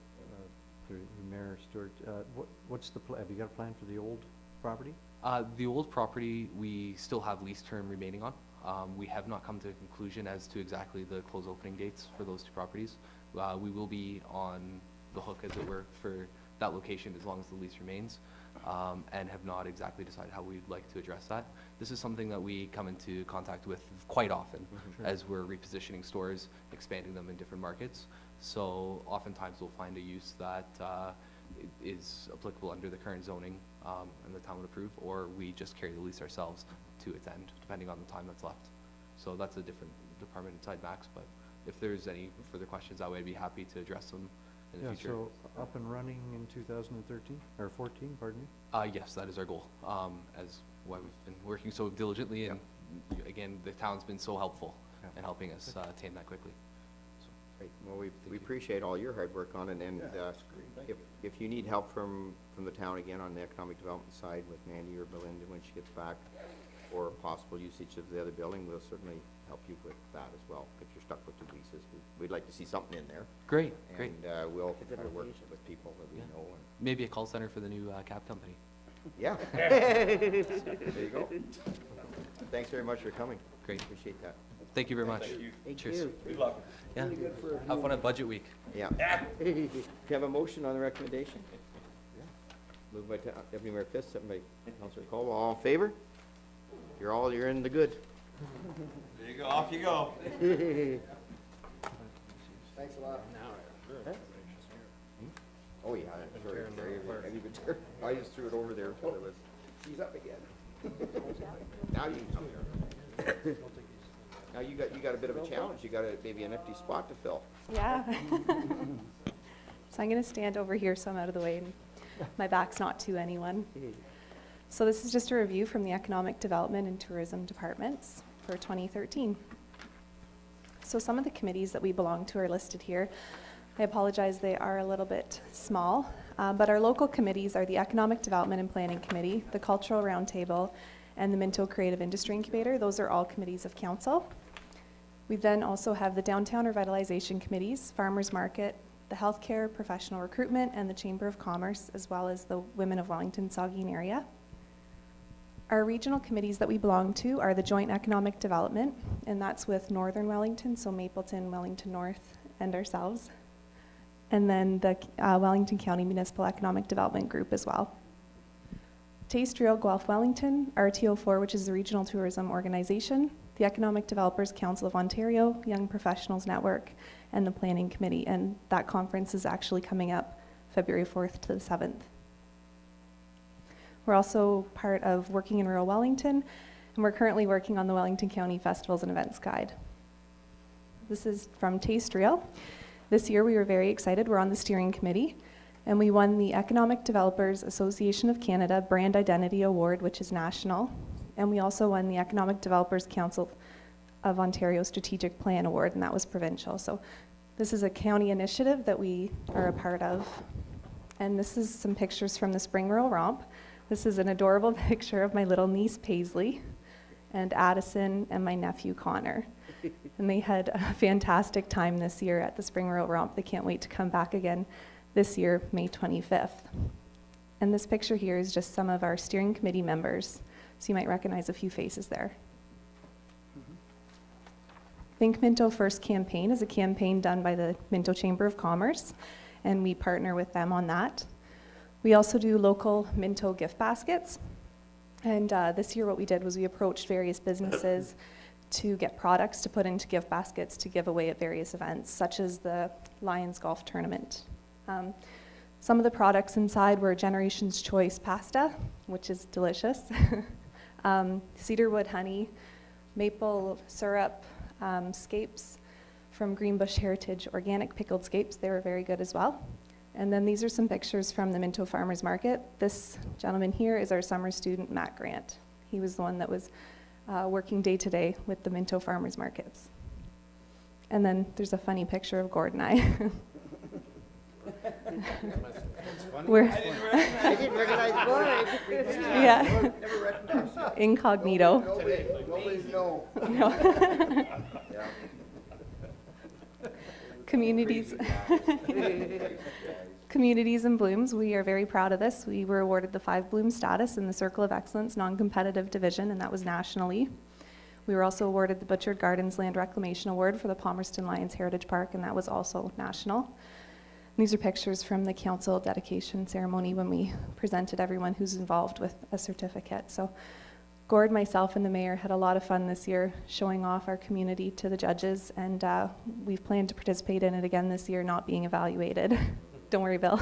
[SPEAKER 8] uh, Mayor Stuart. uh, what, what's the, have you got a plan for the old property?
[SPEAKER 10] Uh, The old property, we still have lease term remaining on. Um, We have not come to a conclusion as to exactly the close opening dates for those two properties. Uh, We will be on the hook, as it were, for that location as long as the lease remains, um, and have not exactly decided how we'd like to address that. This is something that we come into contact with quite often as we're repositioning stores, expanding them in different markets. So oftentimes we'll find a use that uh, is applicable under the current zoning, um, and the town would approve, or we just carry the lease ourselves to its end, depending on the time that's left. So that's a different department inside Mac's, but if there's any further questions, I would be happy to address them in the
[SPEAKER 8] Yeah,
[SPEAKER 10] future.
[SPEAKER 8] so up and running in two thousand and thirteen, or fourteen, pardon me?
[SPEAKER 10] Uh, yes, that is our goal, um, as why we've been working so diligently, and again, the town's been so helpful
[SPEAKER 8] Yeah.
[SPEAKER 10] in helping us, uh, attain that quickly.
[SPEAKER 1] Great, well, we, we appreciate all your hard work on it, and, uh, if, if you need help from, from the town again on the economic development side with Mandy or Belinda when she gets back, or possible usage of the other building, we'll certainly help you with that as well. If you're stuck with two leases, we- we'd like to see something in there.
[SPEAKER 10] Great, great.
[SPEAKER 1] And, uh, we'll
[SPEAKER 7] It's a good
[SPEAKER 1] try to work
[SPEAKER 7] location.
[SPEAKER 1] with people that we
[SPEAKER 10] Yeah.
[SPEAKER 1] know, and,
[SPEAKER 10] Maybe a call center for the new, uh, cab company.
[SPEAKER 1] yeah. There you go. Thanks very much for coming.
[SPEAKER 10] Great.
[SPEAKER 1] Appreciate that.
[SPEAKER 10] Thank you very much.
[SPEAKER 7] Thank
[SPEAKER 10] Cheers.
[SPEAKER 7] you.
[SPEAKER 10] Yeah. Have fun at budget week.
[SPEAKER 1] Yeah. Do you have a motion on the recommendation? Yeah. Moved by Ta- Deputy Mayor Fisk, second by Councilor Colwell. All in favor? You're all, you're in the good.
[SPEAKER 5] There you go, off you go.
[SPEAKER 9] Thanks a lot.
[SPEAKER 1] Oh, yeah, I'm sure. Terry, I even tear- I just threw it over there until it was,
[SPEAKER 9] He's up again.
[SPEAKER 1] now you can come here. Now you got, you got a bit of a challenge. You got a, maybe an empty spot to fill.
[SPEAKER 11] Yeah. So I'm going to stand over here so I'm out of the way and my back's not to anyone. Hmm. So this is just a review from the Economic Development and Tourism Departments for 2013. So some of the committees that we belong to are listed here. I apologize, they are a little bit small, uh, but our local committees are the Economic Development and Planning Committee, the Cultural Roundtable, and the Minto Creative Industry Incubator. Those are all committees of council. We then also have the Downtown Revitalization Committees, Farmers Market, the Healthcare, Professional Recruitment, and the Chamber of Commerce, as well as the Women of Wellington Saugeen area. Our regional committees that we belong to are the Joint Economic Development, and that's with Northern Wellington, so Mapleton, Wellington North, and ourselves. And then the uh, Wellington County Municipal Economic Development Group as well. Taste Real Guelph Wellington, RTO4, which is the regional tourism organization, the Economic Developers Council of Ontario, Young Professionals Network, and the Planning Committee. And that conference is actually coming up February 4th to the 7th. We're also part of Working in Rural Wellington, and we're currently working on the Wellington County Festivals and Events Guide. This is from Taste Real. This year, we were very excited. We're on the steering committee, and we won the Economic Developers Association of Canada Brand Identity Award, which is national, and we also won the Economic Developers Council of Ontario Strategic Plan Award, and that was provincial. So this is a county initiative that we are a part of. And this is some pictures from the Spring Rural Romp. This is an adorable picture of my little niece Paisley and Addison and my nephew Connor. And they had a fantastic time this year at the Spring Rural Romp. They can't wait to come back again this year, May 25th. And this picture here is just some of our steering committee members. So you might recognize a few faces there. Mm-hmm. Think Minto First campaign is a campaign done by the Minto Chamber of Commerce, and we partner with them on that. We also do local Minto gift baskets. And uh, this year, what we did was we approached various businesses to get products to put into gift baskets to give away at various events, such as the Lions Golf Tournament. Um, some of the products inside were Generation's Choice pasta, which is delicious, um, cedarwood honey, maple syrup, um, scapes from Greenbush Heritage Organic Pickled Scapes. They were very good as well. And then these are some pictures from the Minto Farmers Market. This gentleman here is our summer student, Matt Grant. He was the one that was uh, working day to day with the Minto Farmers Markets. And then there's a funny picture of Gord and I. We're,
[SPEAKER 7] I didn't recognize Gord.
[SPEAKER 11] yeah, incognito.
[SPEAKER 9] Nobody's know.
[SPEAKER 11] No. Communities. Communities in Blooms, we are very proud of this. We were awarded the five bloom status in the Circle of Excellence non-competitive division, and that was nationally. We were also awarded the Butchart Gardens Land Reclamation Award for the Palmerston Lions Heritage Park, and that was also national. And these are pictures from the council dedication ceremony when we presented everyone who's involved with a certificate. So Gord, myself, and the mayor had a lot of fun this year showing off our community to the judges, and uh, we've planned to participate in it again this year, not being evaluated. Don't worry, Bill.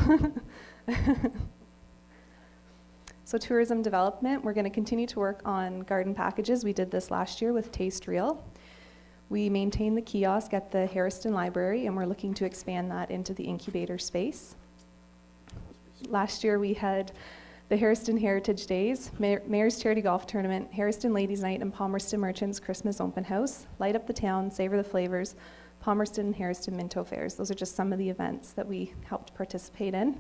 [SPEAKER 11] so, tourism development, we're going to continue to work on garden packages. We did this last year with Taste Real. We maintain the kiosk at the Harriston Library, and we're looking to expand that into the incubator space. Last year, we had the Harriston Heritage Days, Mayor, Mayor's Charity Golf Tournament, Harriston Ladies Night, and Palmerston Merchants Christmas Open House. Light up the town, savor the flavors. Palmerston and Harriston Minto Fairs. Those are just some of the events that we helped participate in.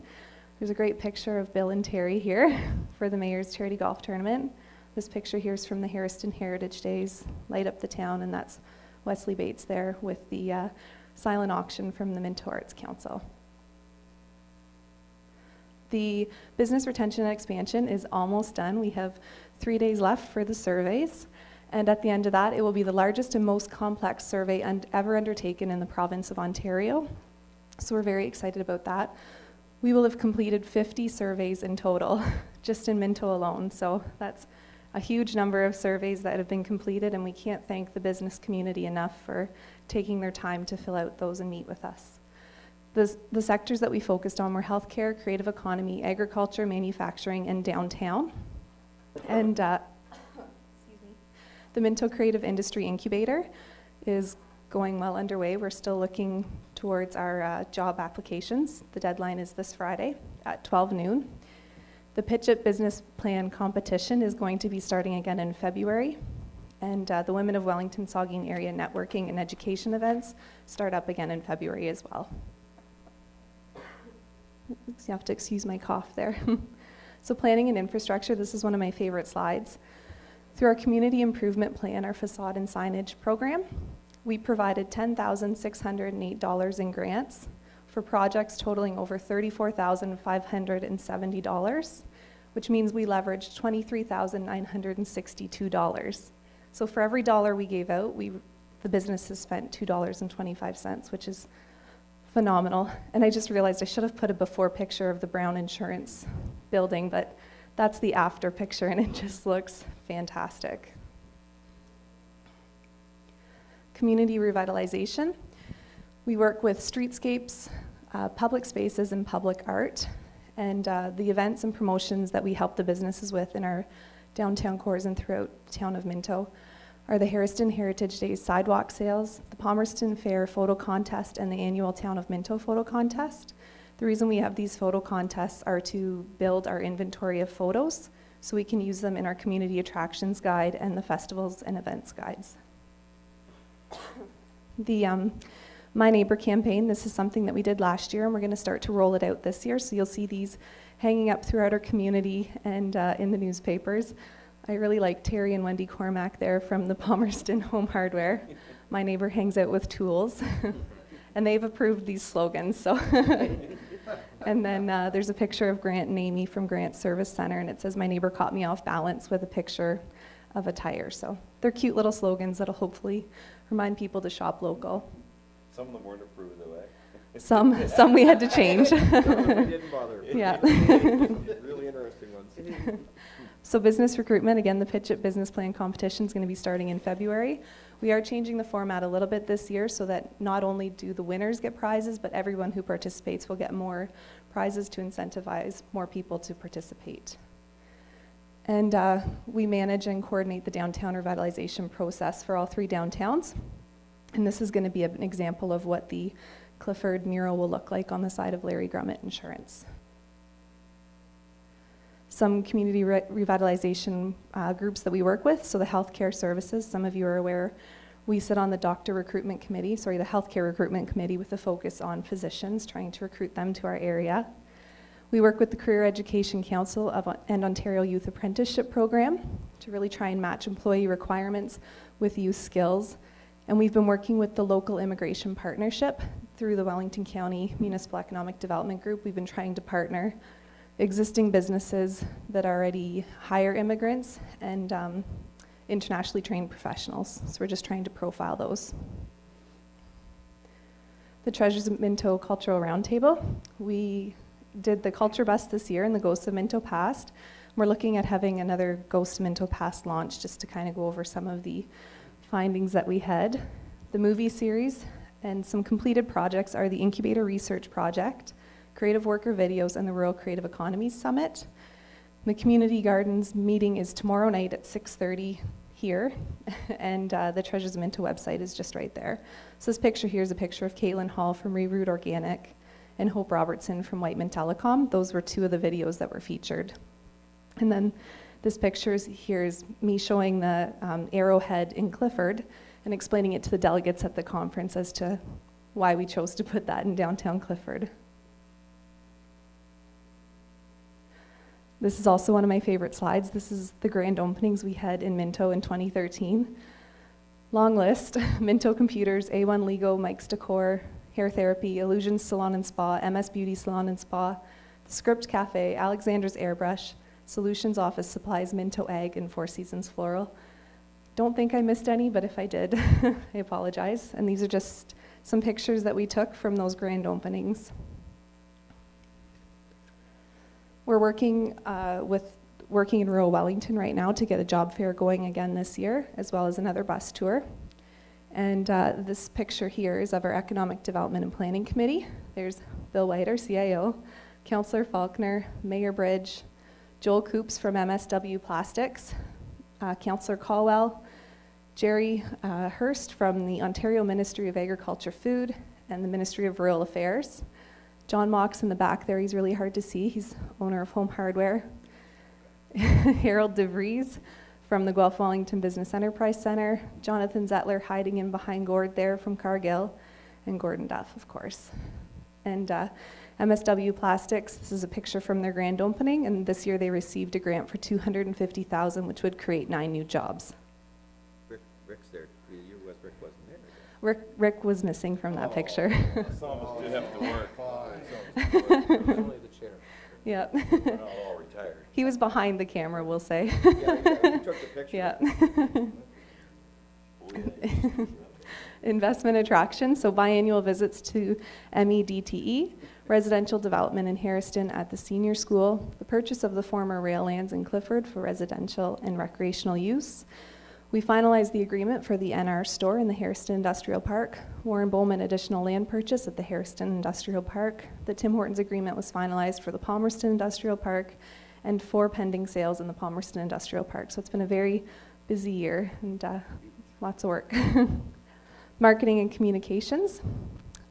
[SPEAKER 11] There's a great picture of Bill and Terry here for the Mayor's Charity Golf Tournament. This picture here is from the Harriston Heritage Days, Light Up the Town, and that's Wesley Bates there with the uh, silent auction from the Minto Arts Council. The business retention and expansion is almost done. We have three days left for the surveys. And at the end of that, it will be the largest and most complex survey and ever undertaken in the province of Ontario. So we're very excited about that. We will have completed 50 surveys in total, just in Minto alone. So that's a huge number of surveys that have been completed, and we can't thank the business community enough for taking their time to fill out those and meet with us. The, the sectors that we focused on were healthcare, creative economy, agriculture, manufacturing, and downtown. And uh, the Minto Creative Industry Incubator is going well underway. We're still looking towards our uh, job applications. The deadline is this Friday at 12 noon. The Pitch It Business Plan competition is going to be starting again in February. And uh, the Women of Wellington Saugeen Area Networking and Education events start up again in February as well. You have to excuse my cough there. so planning and infrastructure, this is one of my favorite slides. Through our community improvement plan, our facade and signage program, we provided $10,608 in grants for projects totaling over $34,570, which means we leveraged $23,962. So for every dollar we gave out, we, the business has spent $2.25, which is phenomenal. And I just realized I should have put a before picture of the Brown Insurance building, but that's the after picture, and it just looks fantastic. Community revitalization. We work with streetscapes, uh, public spaces and public art. And uh, the events and promotions that we help the businesses with in our downtown cores and throughout town of Minto are the Harriston Heritage Days sidewalk sales, the Palmerston Fair photo contest, and the annual Town of Minto photo contest. The reason we have these photo contests are to build our inventory of photos so we can use them in our community attractions guide and the festivals and events guides. The um, My Neighbor campaign, this is something that we did last year, and we're going to start to roll it out this year. So you'll see these hanging up throughout our community and uh, in the newspapers. I really like Terry and Wendy Cormack there from the Palmerston Home Hardware. My neighbor hangs out with tools, and they've approved these slogans. So, and then uh, there's a picture of Grant and Amy from Grant Service Center, and it says, "My neighbor caught me off balance" with a picture of a tire. So they're cute little slogans that'll hopefully remind people to shop local.
[SPEAKER 5] Some of them weren't approved though, eh?
[SPEAKER 11] Some, some we had to change.
[SPEAKER 1] We didn't bother.
[SPEAKER 11] Yeah.
[SPEAKER 1] Really interesting ones.
[SPEAKER 11] So business recruitment, again, the Pitch It Business Plan Competition is going to be starting in February. We are changing the format a little bit this year so that not only do the winners get prizes, but everyone who participates will get more prizes to incentivize more people to participate. And uh, we manage and coordinate the downtown revitalization process for all three downtowns. And this is going to be an example of what the Clifford mural will look like on the side of Larry Grummett Insurance some community re- revitalization uh, groups that we work with. So the healthcare services, some of you are aware, we sit on the doctor recruitment committee, sorry, the healthcare recruitment committee with a focus on physicians, trying to recruit them to our area. We work with the Career Education Council of, and Ontario Youth Apprenticeship Program to really try and match employee requirements with youth skills. And we've been working with the local immigration partnership through the Wellington County Municipal Economic Development Group. We've been trying to partner existing businesses that already hire immigrants and um, internationally trained professionals. So we're just trying to profile those. The Treasures of Minto Cultural Roundtable. We did the Culture Bus this year and the Ghosts of Minto Past. We're looking at having another Ghost of Minto Past launch just to kind of go over some of the findings that we had. The movie series and some completed projects are the Incubator Research Project, Creative Worker Videos, and the Rural Creative Economies Summit. The Community Gardens meeting is tomorrow night at 6.30 here, and uh, the Treasures of Minto website is just right there. So this picture here is a picture of Caitlin Hall from Reroot Organic and Hope Robertson from Wightman Telecom. Those were two of the videos that were featured. And then this picture is, here is me showing the um, arrowhead in Clifford and explaining it to the delegates at the conference as to why we chose to put that in downtown Clifford. This is also one of my favorite slides. This is the grand openings we had in Minto in 2013. Long list, Minto Computers, A1 Lego, Mike's Decor, Hair Therapy, Illusions Salon and Spa, MS Beauty Salon and Spa, The Script Cafe, Alexander's Airbrush, Solutions Office Supplies, Minto Egg, and Four Seasons Floral. Don't think I missed any, but if I did, I apologize. And these are just some pictures that we took from those grand openings. We're working uh, with working in rural Wellington right now to get a job fair going again this year, as well as another bus tour. And uh, this picture here is of our Economic Development and Planning Committee. There's Bill White, our CIO, Councillor Faulkner, Mayor Bridge, Joel Coops from MSW Plastics, uh, Councillor Colwell, Jerry uh, Hurst from the Ontario Ministry of Agriculture Food and the Ministry of Rural Affairs, John Mox in the back there, he's really hard to see. He's owner of Home Hardware. Harold DeVries from the Guelph Wellington Business Enterprise Center. Jonathan Zettler hiding in behind Gord there from Cargill. And Gordon Duff, of course. And uh, MSW Plastics, this is a picture from their grand opening. And this year they received a grant for 250000 which would create nine new jobs.
[SPEAKER 1] Rick, Rick's there. You, you was, Rick wasn't there.
[SPEAKER 11] Rick, Rick was missing from that oh. picture.
[SPEAKER 5] Some of us did have to work.
[SPEAKER 2] Only the chair.
[SPEAKER 11] yep.
[SPEAKER 5] We're not all retired.
[SPEAKER 11] He was behind the camera, we'll say.
[SPEAKER 1] Yeah, yeah, you took the picture.
[SPEAKER 11] Yeah. Investment attraction, so biannual visits to MEDTE, E, residential development in Harriston at the senior school, the purchase of the former rail lands in Clifford for residential and recreational use. We finalized the agreement for the NRStor in the Harriston Industrial Park, Warren Bowman additional land purchase at the Harriston Industrial Park. The Tim Hortons agreement was finalized for the Palmerston Industrial Park, and four pending sales in the Palmerston Industrial Park. So it's been a very busy year and uh, lots of work. Marketing and communications,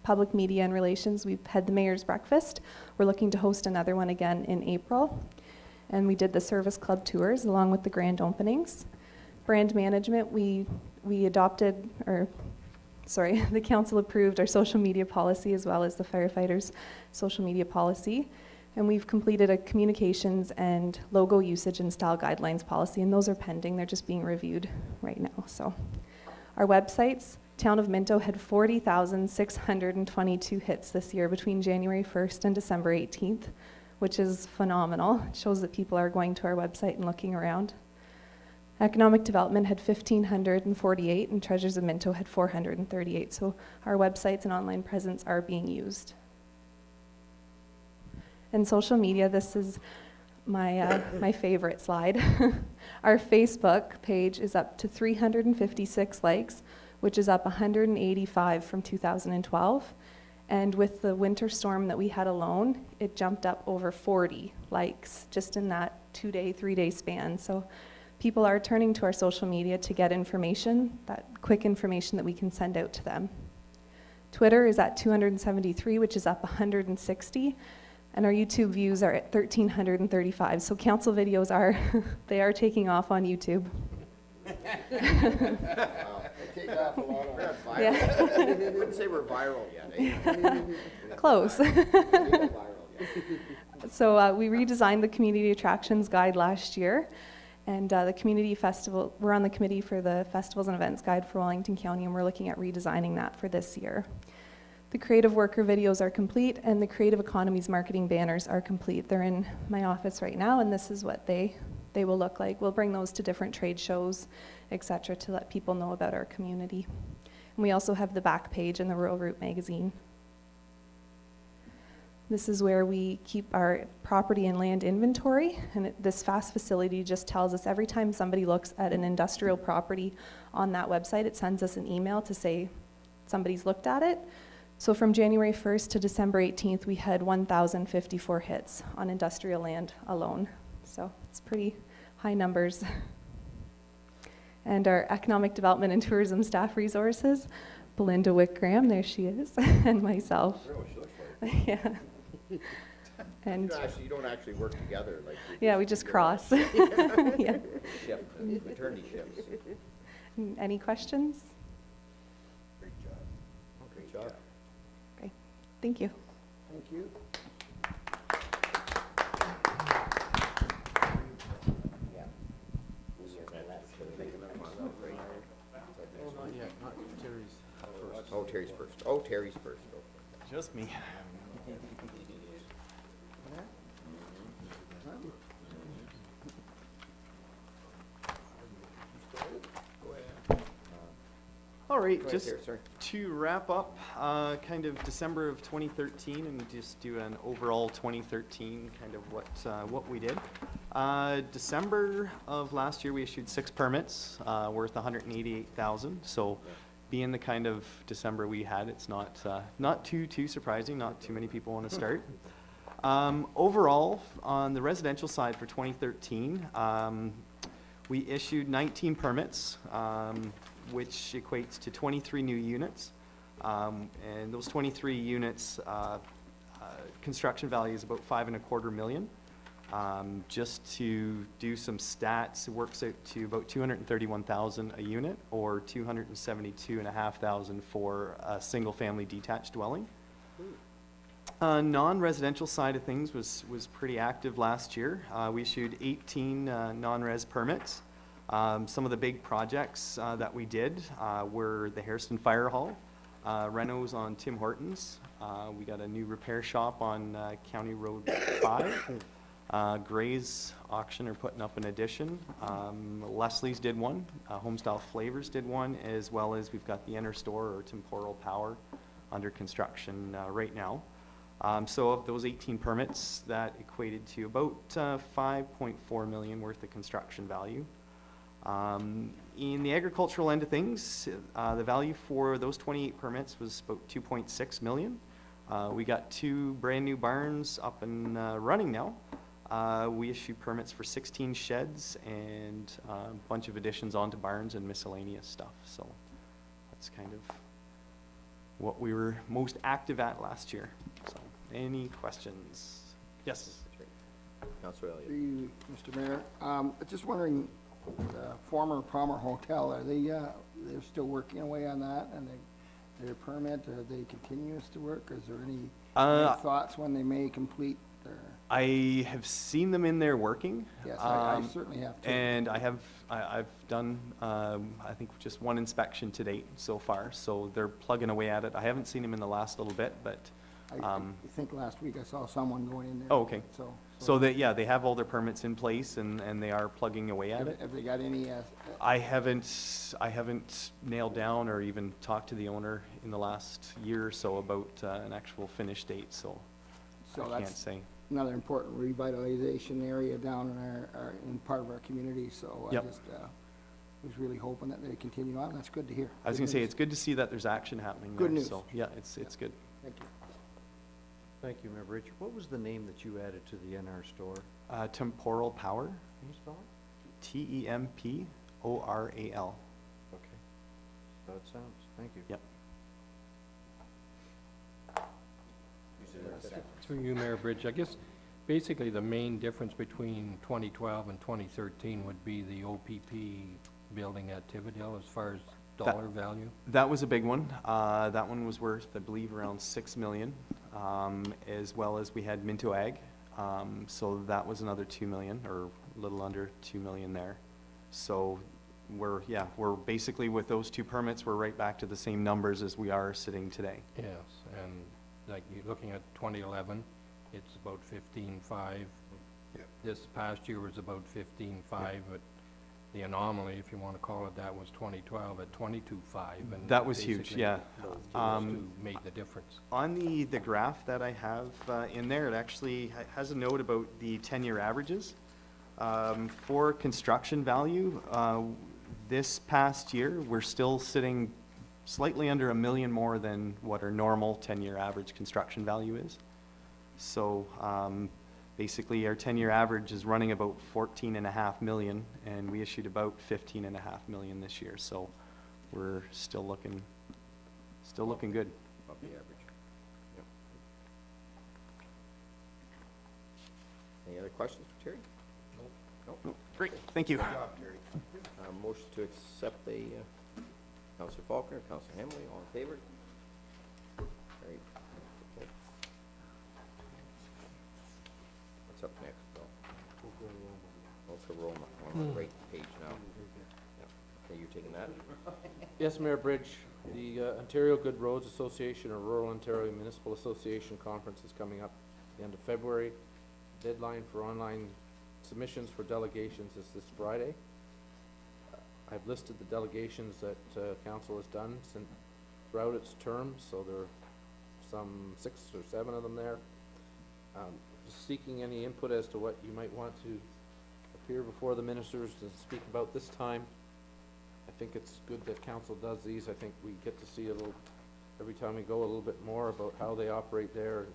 [SPEAKER 11] public media and relations. We've had the mayor's breakfast. We're looking to host another one again in April. And we did the service club tours along with the grand openings. Brand management, we, we adopted, or sorry, the council approved our social media policy as well as the firefighters' social media policy. And we've completed a communications and logo usage and style guidelines policy, and those are pending. They're just being reviewed right now. So, our websites, Town of Minto had 40,622 hits this year between January 1st and December 18th, which is phenomenal. It shows that people are going to our website and looking around. Economic Development had 1,548, and Treasures of Minto had 438. So, our websites and online presence are being used. And social media, this is my, uh, my favorite slide. Our Facebook page is up to 356 likes, which is up 185 from 2012. And with the winter storm that we had alone, it jumped up over 40 likes just in that two day, three day span. So people are turning to our social media to get information, that quick information that we can send out to them. Twitter is at 273, which is up 160 and our YouTube views are at 1,335. So council videos are, they are taking off on YouTube.
[SPEAKER 1] Take off a lot of. Viral.
[SPEAKER 11] Yeah.
[SPEAKER 1] I wouldn't say we're viral yet, eh?
[SPEAKER 11] Close.
[SPEAKER 1] We're not viral yet.
[SPEAKER 11] So uh, we redesigned the community attractions guide last year. And uh, the community festival, we're on the committee for the festivals and events guide for Wellington County, and we're looking at redesigning that for this year. The creative worker videos are complete, and the creative economies marketing banners are complete. They're in my office right now, and this is what they, they will look like. We'll bring those to different trade shows, et cetera, to let people know about our community. And we also have the back page in the Rural Route magazine. This is where we keep our property and land inventory, and it, this FAST facility just tells us every time somebody looks at an industrial property on that website, it sends us an email to say somebody's looked at it. So from January 1st to December 18th, we had 1,054 hits on industrial land alone. So it's pretty high numbers. And our economic development and tourism staff resources, Belinda Wick Graham, there she is, and myself.
[SPEAKER 1] Really, she looks like
[SPEAKER 11] Yeah.
[SPEAKER 1] You
[SPEAKER 11] And,
[SPEAKER 1] don't actually, you don't actually work together like. you
[SPEAKER 11] yeah, we just
[SPEAKER 1] your
[SPEAKER 11] cross. Yeah.
[SPEAKER 1] Shift, uh, maternity shifts.
[SPEAKER 11] Any questions?
[SPEAKER 1] Great job. Great job. Okay.
[SPEAKER 11] Thank you.
[SPEAKER 9] Thank you.
[SPEAKER 2] Oh, not yet, not Terry's first.
[SPEAKER 1] Oh, Terry's first. Oh, Terry's first.
[SPEAKER 12] Just me. All right,
[SPEAKER 1] Go
[SPEAKER 12] just to wrap up, uh, kind of December of 2013, and just do an overall 2013 kind of what uh, what we did. Uh, December of last year, we issued six permits uh, worth 188,000. So, being the kind of December we had, it's not uh, not too too surprising. Not too many people want to start. Um, overall, on the residential side for 2013, um, we issued 19 permits, um, which equates to 23 new units. Um, and those 23 units, uh, uh, construction value is about five and a quarter million. Um, just to do some stats, it works out to about 231,000 a unit or 272 and a half thousand for a single-family detached dwelling. Uh, non-residential side of things was, was pretty active last year. Uh, we issued 18 uh, non-res permits. Um, some of the big projects uh, that we did uh, were the Harriston Fire Hall, uh, renos on Tim Hortons. Uh, we got a new repair shop on uh, County Road 5. Uh, Gray's Auction are putting up an addition. Um, Leslie's did one. Homestyle Flavors did one, as well as we've got the NRStor or Temporal Power under construction right now. Um, so of those 18 permits, that equated to about uh, 5.4 million worth of construction value. Um, in the agricultural end of things, uh, the value for those twenty-eight permits was about two point six million. Uh, we got two brand-new barns up and, uh, running now. Uh, we issued permits for sixteen sheds and uh, a bunch of additions onto barns and miscellaneous stuff, so that's kind of what we were most active at last year. So, any questions? Yes?
[SPEAKER 1] Counselor Elliott.
[SPEAKER 9] Through you, Mr. Mayor, um, just wondering, the former Palmer Hotel, are they, uh, they're still working away on that, and they, their permit, are they continuous to work, is there any,
[SPEAKER 12] Uh,
[SPEAKER 9] any thoughts when they may complete their,
[SPEAKER 12] I have seen them in there working.
[SPEAKER 9] yes, I, I
[SPEAKER 12] um,
[SPEAKER 9] certainly have too.
[SPEAKER 12] And I have, I, I've done, um, I think just one inspection to date so far, so they're plugging away at it. I haven't seen them in the last little bit, but,
[SPEAKER 9] I- I
[SPEAKER 12] um,
[SPEAKER 9] think last week I saw someone going in there.
[SPEAKER 12] Oh, okay.
[SPEAKER 9] So.
[SPEAKER 12] so that, yeah, they have all their permits in place and, and they are plugging away at
[SPEAKER 9] Have
[SPEAKER 12] it.
[SPEAKER 9] have they got any, uh,
[SPEAKER 12] I haven't, I haven't nailed down or even talked to the owner in the last year or so about, uh, an actual finish date, so
[SPEAKER 9] so
[SPEAKER 12] I can't
[SPEAKER 9] that's
[SPEAKER 12] say.
[SPEAKER 9] another important revitalization area down in our, our, in part of our community, so I
[SPEAKER 12] Yep.
[SPEAKER 9] just, uh, was really hoping that they continue on, that's good to hear.
[SPEAKER 12] I was gonna say, it's good to see that there's action happening
[SPEAKER 9] Good
[SPEAKER 12] there,
[SPEAKER 9] news.
[SPEAKER 12] so, yeah, it's, it's good.
[SPEAKER 9] Thank you.
[SPEAKER 8] Thank you, Member Richard. What was the name that you added to the NRStor?
[SPEAKER 12] Uh, temporal power,
[SPEAKER 8] Can you spell it?
[SPEAKER 12] T E M P O R A L.
[SPEAKER 8] Okay. So it sounds, thank you.
[SPEAKER 12] Yep.
[SPEAKER 6] Through you, Mayor Bridge, I guess basically the main difference between 2012 and 2013 would be the OPP building at Teviotdale as far as dollar value?
[SPEAKER 12] That was a big one. Uh, that one was worth, I believe, around six million, um, as well as we had Minto Ag. Um, so that was another two million, or a little under two million there. So we're, yeah, we're basically with those two permits, we're right back to the same numbers as we are sitting today.
[SPEAKER 6] Yes, and like you're looking at 2011, it's about 15.5.
[SPEAKER 3] Yep.
[SPEAKER 6] This past year was about 15.5, but the anomaly, if you want to call it that, was 2012 at 22.5. and
[SPEAKER 12] That was huge,
[SPEAKER 6] basically
[SPEAKER 12] yeah.
[SPEAKER 6] Those
[SPEAKER 12] Um,
[SPEAKER 6] two made the difference.
[SPEAKER 12] On the, the graph that I have uh, in there, it actually ha- has a note about the 10-year averages. Um, For construction value, uh, this past year, we're still sitting slightly under a million more than what our normal 10-year average construction value is. So um, basically, our 10-year average is running about 14 and a half million, and we issued about 15 and a half million this year. So we're still looking, still looking good.
[SPEAKER 1] Above the average. Yep. Any other questions for Terry? Nope.
[SPEAKER 12] Great, thank you. Good job, Terry.
[SPEAKER 1] Uh, motion to accept the, uh, Counselor Faulkner, Counselor Hamley, all in favor? Carried. Okay. What's up next, Bill? Also Roma, I'm on the right page now. Yep. Okay, you're taking that?
[SPEAKER 2] Yes, Mayor Bridge, the uh, Ontario Good Roads Association or Rural Ontario Municipal Association Conference is coming up at the end of February. Deadline for online submissions for delegations is this Friday. I've listed the delegations that uh, council has done since, throughout its term, so there are some six or seven of them there. Um, just Seeking any input as to what you might want to appear before the ministers to speak about this time. I think it's good that council does these. I think we get to see a little, every time we go, a little bit more about how they operate there,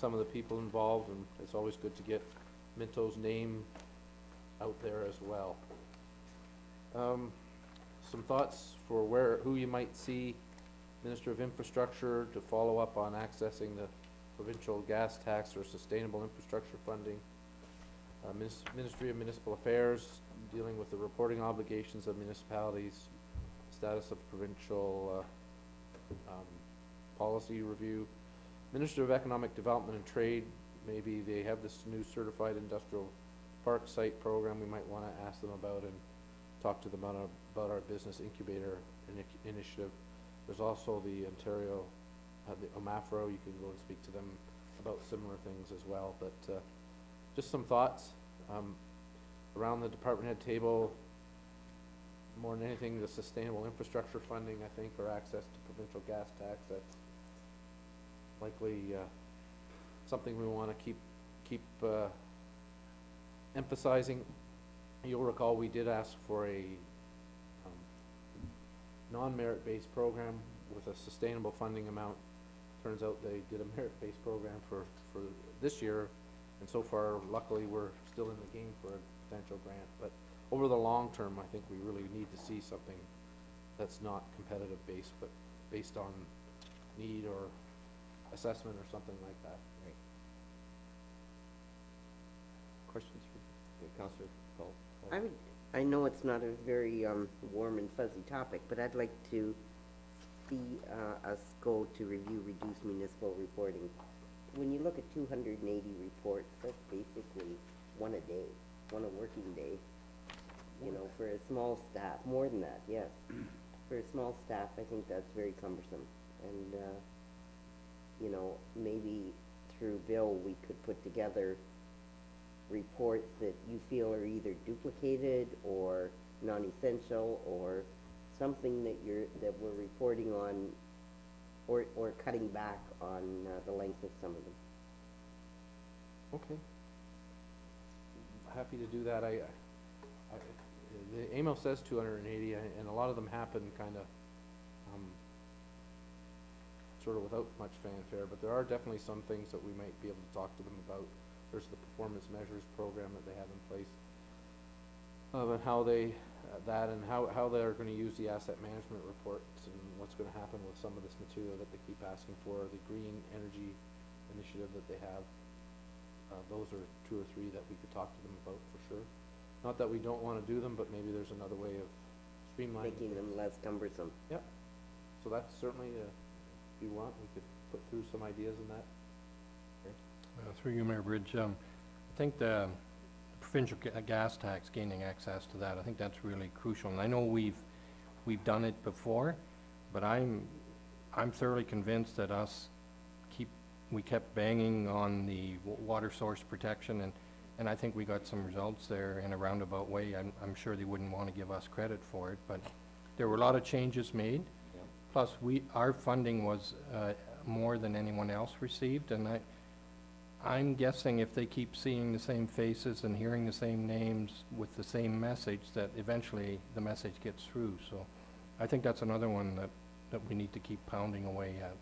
[SPEAKER 2] some of the people involved, and it's always good to get Minto's name out there as well. Um, some thoughts for where, who you might see Minister of Infrastructure to follow up on accessing the provincial gas tax or sustainable infrastructure funding. Uh, Minis- Ministry of Municipal Affairs, dealing with the reporting obligations of municipalities, status of provincial, uh, um, policy review. Minister of Economic Development and Trade, maybe they have this new certified industrial park site program, we might wanna ask them about and talk to them about our, about our business incubator ini- initiative. There's also the Ontario, the OMAFRA, you can go and speak to them about similar things as well, but, uh, just some thoughts, um, around the department head table, more than anything, the sustainable infrastructure funding, I think, or access to provincial gas tax, that's likely, uh, something we wanna keep, keep, uh, emphasizing. You'll recall, we did ask for a, um, non-merit-based program with a sustainable funding amount. Turns out they did a merit-based program for, for this year, and so far, luckily, we're still in the game for a potential grant. But over the long term, I think we really need to see something that's not competitive based, but based on need or assessment or something like that. Right.
[SPEAKER 1] Questions for, yeah, Counselor Paul?
[SPEAKER 7] I would, I know it's not a very, um, warm and fuzzy topic, but I'd like to see, uh, us go to review reduced municipal reporting. When you look at two hundred and eighty reports, that's basically one a day, one a working day. You know, for a small staff, more than that, yes. For a small staff, I think that's very cumbersome. And, uh, you know, maybe through Bill, we could put together reports that you feel are either duplicated or non-essential or something that you're, that we're reporting on or, or cutting back on uh, the length of some of them.
[SPEAKER 2] Okay. Happy to do that. I, I, the AMO says two hundred and eighty, and a lot of them happen kinda, um, sort of without much fanfare, but there are definitely some things that we might be able to talk to them about. There's the performance measures program that they have in place. Um, and how they, that and how, how they're gonna use the asset management reports and what's gonna happen with some of this material that they keep asking for, the green energy initiative that they have. Uh, those are two or three that we could talk to them about for sure. Not that we don't wanna do them, but maybe there's another way of streamlining.
[SPEAKER 7] Making them less cumbersome.
[SPEAKER 2] Yep. So that's certainly, uh, if you want, we could put through some ideas in that.
[SPEAKER 6] Uh, Through you, Mayor Bridge, um, I think the provincial ga- gas tax, gaining access to that, I think that's really crucial. And I know we've, we've done it before, but I'm, I'm thoroughly convinced that us keep, we kept banging on the wa- water source protection, and, and I think we got some results there in a roundabout way. I'm, I'm sure they wouldn't want to give us credit for it, but there were a lot of changes made.
[SPEAKER 1] Yeah.
[SPEAKER 6] Plus, we, our funding was uh, more than anyone else received, and I, I'm guessing if they keep seeing the same faces and hearing the same names with the same message, that eventually the message gets through. So I think that's another one that, that we need to keep pounding away at.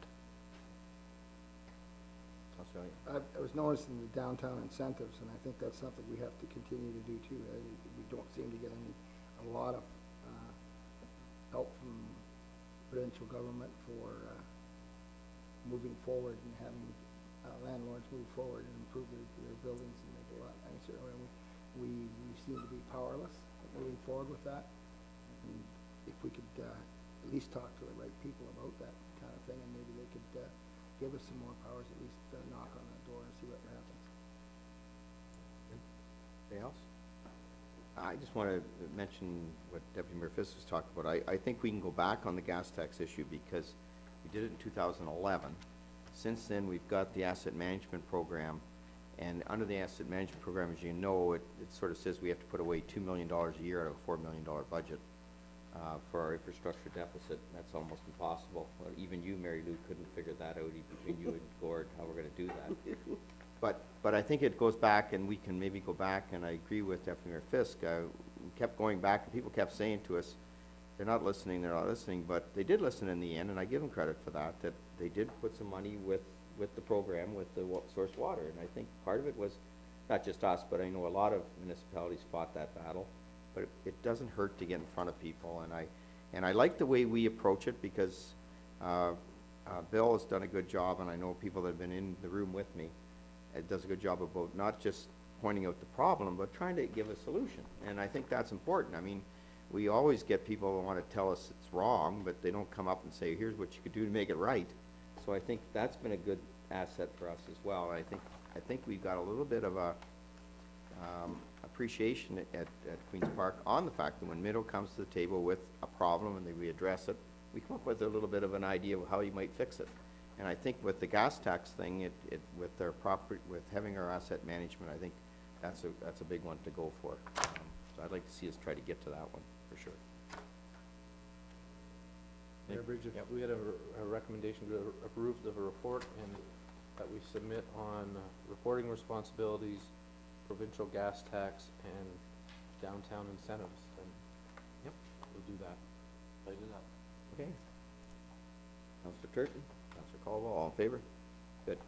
[SPEAKER 9] I, I was noticing the downtown incentives, and I think that's something we have to continue to do too. Uh, We don't seem to get any, a lot of, uh, help from provincial government for, uh, moving forward and having uh, landlords move forward and improve their, their buildings and make it a lot nicer. And we, we, we seem to be powerless moving forward with that. And if we could, uh, at least talk to the right people about that kind of thing, and maybe they could, uh, give us some more powers, at least, uh, knock on that door and see what happens.
[SPEAKER 1] Anything else? I just want to mention what Deputy Mayor Fisk was talking about. I, I think we can go back on the gas tax issue because we did it in two thousand eleven. Since then, we've got the asset management program, and under the asset management program, as you know, it, it sort of says we have to put away two million dollars a year out of a four million dollar budget uh, for our infrastructure deficit. That's almost impossible. Well, Even you, Mary Lou, couldn't figure that out, between you and Gord, how we're gonna do that. But, but I think it goes back, and we can maybe go back, and I agree with Deputy Mayor Fisk, uh, we kept going back, and people kept saying to us, they're not listening, they're not listening, but they did listen in the end, and I give them credit for that, that they did put some money with, with the program, with the wa- source water, and I think part of it was, not just us, but I know a lot of municipalities fought that battle, but it, it doesn't hurt to get in front of people, and I, and I like the way we approach it, because, uh, uh, Bill has done a good job, and I know people that have been in the room with me, it does a good job about not just pointing out the problem, but trying to give a solution. And I think that's important. I mean, we always get people who want to tell us it's wrong, but they don't come up and say, here's what you could do to make it right. So I think that's been a good asset for us as well. I think, I think we've got a little bit of a, um, appreciation at, at Queen's Park on the fact that when Minto comes to the table with a problem and then we address it, we come up with a little bit of an idea of how you might fix it. And I think with the gas tax thing, it, it, with our proper, with having our asset management, I think that's a, that's a big one to go for. Um, So I'd like to see us try to get to that one, for sure.
[SPEAKER 2] Mayor
[SPEAKER 1] Yep.
[SPEAKER 2] we had a recommendation to approve of a report and that we submit on uh, reporting responsibilities, provincial gas tax, and downtown incentives, then, yep, we'll do that.
[SPEAKER 10] Light it up.
[SPEAKER 1] Okay. Counselor Turton, Counselor Colwell, all in favor? Good.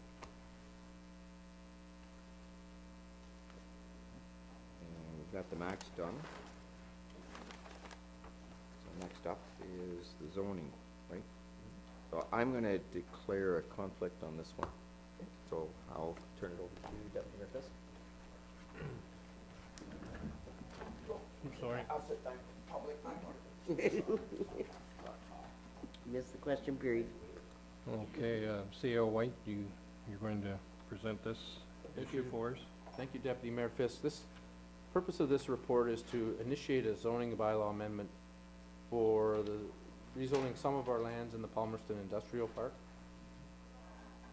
[SPEAKER 1] And we've got the max done. So next up is the zoning, right? So I'm gonna declare a conflict on this one. So I'll turn it over to you, Deputy Mayor Fisk.
[SPEAKER 6] I'm sorry.
[SPEAKER 1] I'll sit down in public.
[SPEAKER 7] Missed the question period.
[SPEAKER 6] Okay, uh, C.L. White, you, you're going to present this
[SPEAKER 2] Thank
[SPEAKER 6] issue
[SPEAKER 2] you.
[SPEAKER 6] for us?
[SPEAKER 2] Thank you, Deputy Mayor Fisk. This, purpose of this report is to initiate a zoning bylaw amendment for the rezoning some of our lands in the Palmerston Industrial Park.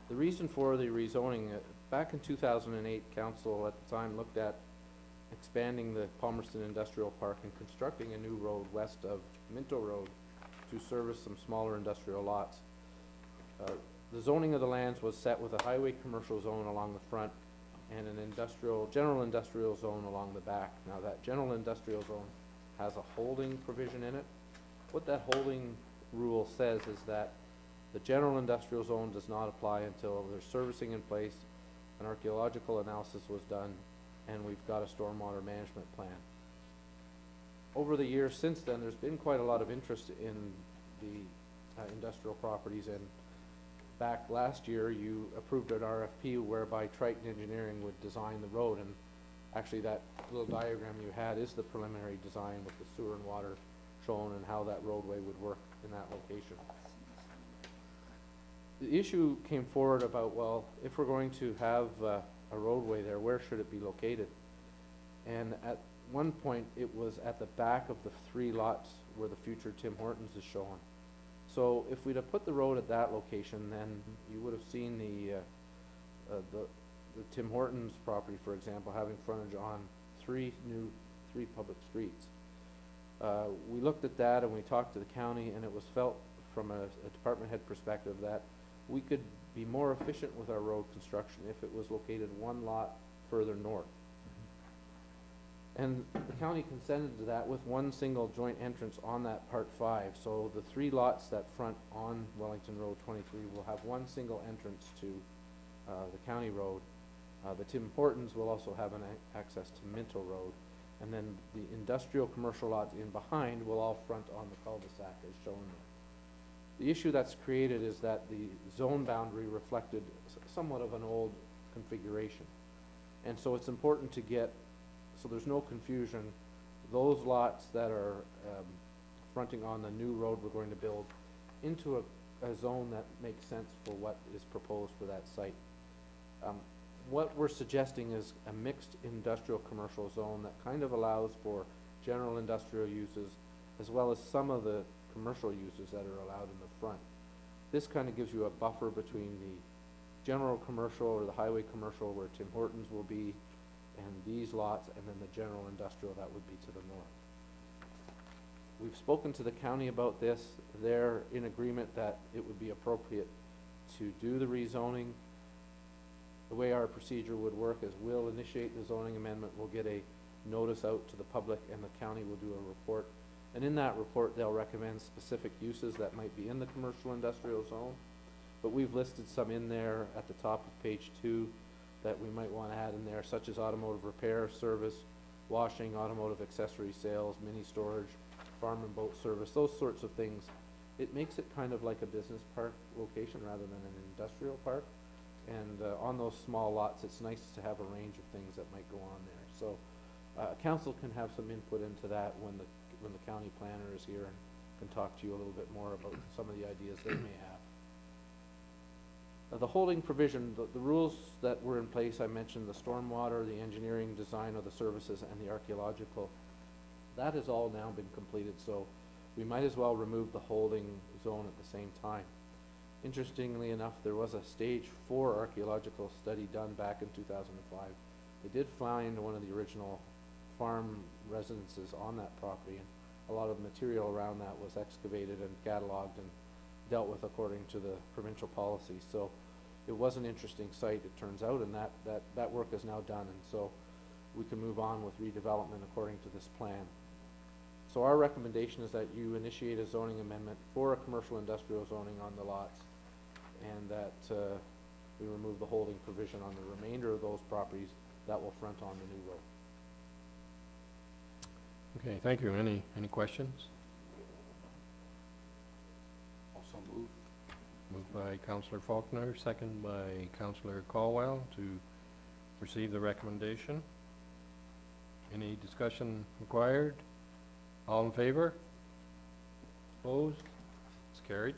[SPEAKER 2] The reason for the rezoning, uh, back in two thousand and eight, council at the time looked at expanding the Palmerston Industrial Park and constructing a new road west of Minto Road to service some smaller industrial lots. Uh, The zoning of the lands was set with a highway commercial zone along the front and an industrial, general industrial zone along the back. Now, that general industrial zone has a holding provision in it. What that holding rule says is that the general industrial zone does not apply until there's servicing in place, an archaeological analysis was done, and we've got a stormwater management plan. Over the years since then, there's been quite a lot of interest in the uh, industrial properties, and back last year, you approved an RFP whereby Triton Engineering would design the road, and actually, that little diagram you had is the preliminary design with the sewer and water shown and how that roadway would work in that location. The issue came forward about, well, if we're going to have uh, a roadway there, where should it be located? And at one point, it was at the back of the three lots where the future Tim Hortons is shown. So if we'd have put the road at that location, then you would have seen the, uh, uh, the, the Tim Hortons property, for example, having frontage on three new, three public streets. Uh, we looked at that and we talked to the county, and it was felt from a, a department head perspective that we could be more efficient with our road construction if it was located one lot further north. And the county consented to that with one single joint entrance on that part five. So the three lots that front on Wellington Road twenty-three will have one single entrance to, uh, the county road. Uh, the Tim Hortons will also have an access to Minto Road. And then the industrial commercial lots in behind will all front on the cul-de-sac as shown there. The issue that's created is that the zone boundary reflected somewhat of an old configuration. And so it's important to get, so there's no confusion, those lots that are, um, fronting on the new road we're going to build into a, a zone that makes sense for what is proposed for that site. Um, what we're suggesting is a mixed industrial commercial zone that kind of allows for general industrial uses as well as some of the commercial uses that are allowed in the front. This kind of gives you a buffer between the general commercial or the highway commercial where Tim Hortons will be and these lots and then the general industrial that would be to the north. We've spoken to the county about this. They're in agreement that it would be appropriate to do the rezoning. The way our procedure would work is we'll initiate the zoning amendment, we'll get a notice out to the public, and the county will do a report. And in that report, they'll recommend specific uses that might be in the commercial industrial zone. But we've listed some in there at the top of page two that we might wanna add in there, such as automotive repair, service, washing, automotive accessory sales, mini storage, farm and boat service, those sorts of things. It makes it kind of like a business park location rather than an industrial park. And, uh, on those small lots, it's nice to have a range of things that might go on there. So, uh, council can have some input into that when the, when the county planner is here and can talk to you a little bit more about some of the ideas they may have. Uh, The holding provision, the, the rules that were in place, I mentioned the stormwater, the engineering design of the services, and the archaeological. That has all now been completed, so we might as well remove the holding zone at the same time. Interestingly enough, there was a stage four archaeological study done back in two thousand and five. They did find one of the original farm residences on that property, and a lot of material around that was excavated and cataloged and dealt with according to the provincial policy. So it was an interesting site, it turns out, and that, that, that work is now done. And so we can move on with redevelopment according to this plan. So our recommendation is that you initiate a zoning amendment for a commercial industrial zoning on the lots, and that, uh, we remove the holding provision on the remainder of those properties that will front on the new road.
[SPEAKER 6] Okay, thank you. Any, any questions?
[SPEAKER 3] Also move.
[SPEAKER 6] Moved by Counselor Faulkner, second by Counselor Colwell to receive the recommendation. Any discussion required? All in favor? Opposed? It's carried.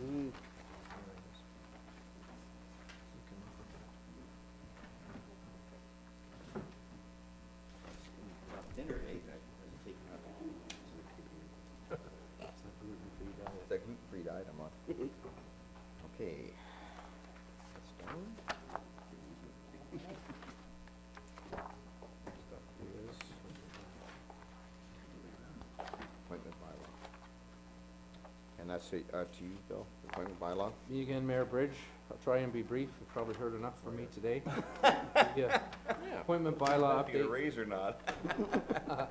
[SPEAKER 1] 嗯。It, uh, to you, Bill, appointment bylaw?
[SPEAKER 2] Me again, Mayor Bridge. I'll try and be brief. You've probably heard enough from me today. Yeah. Appointment bylaw update.
[SPEAKER 1] raise or not?
[SPEAKER 2] That's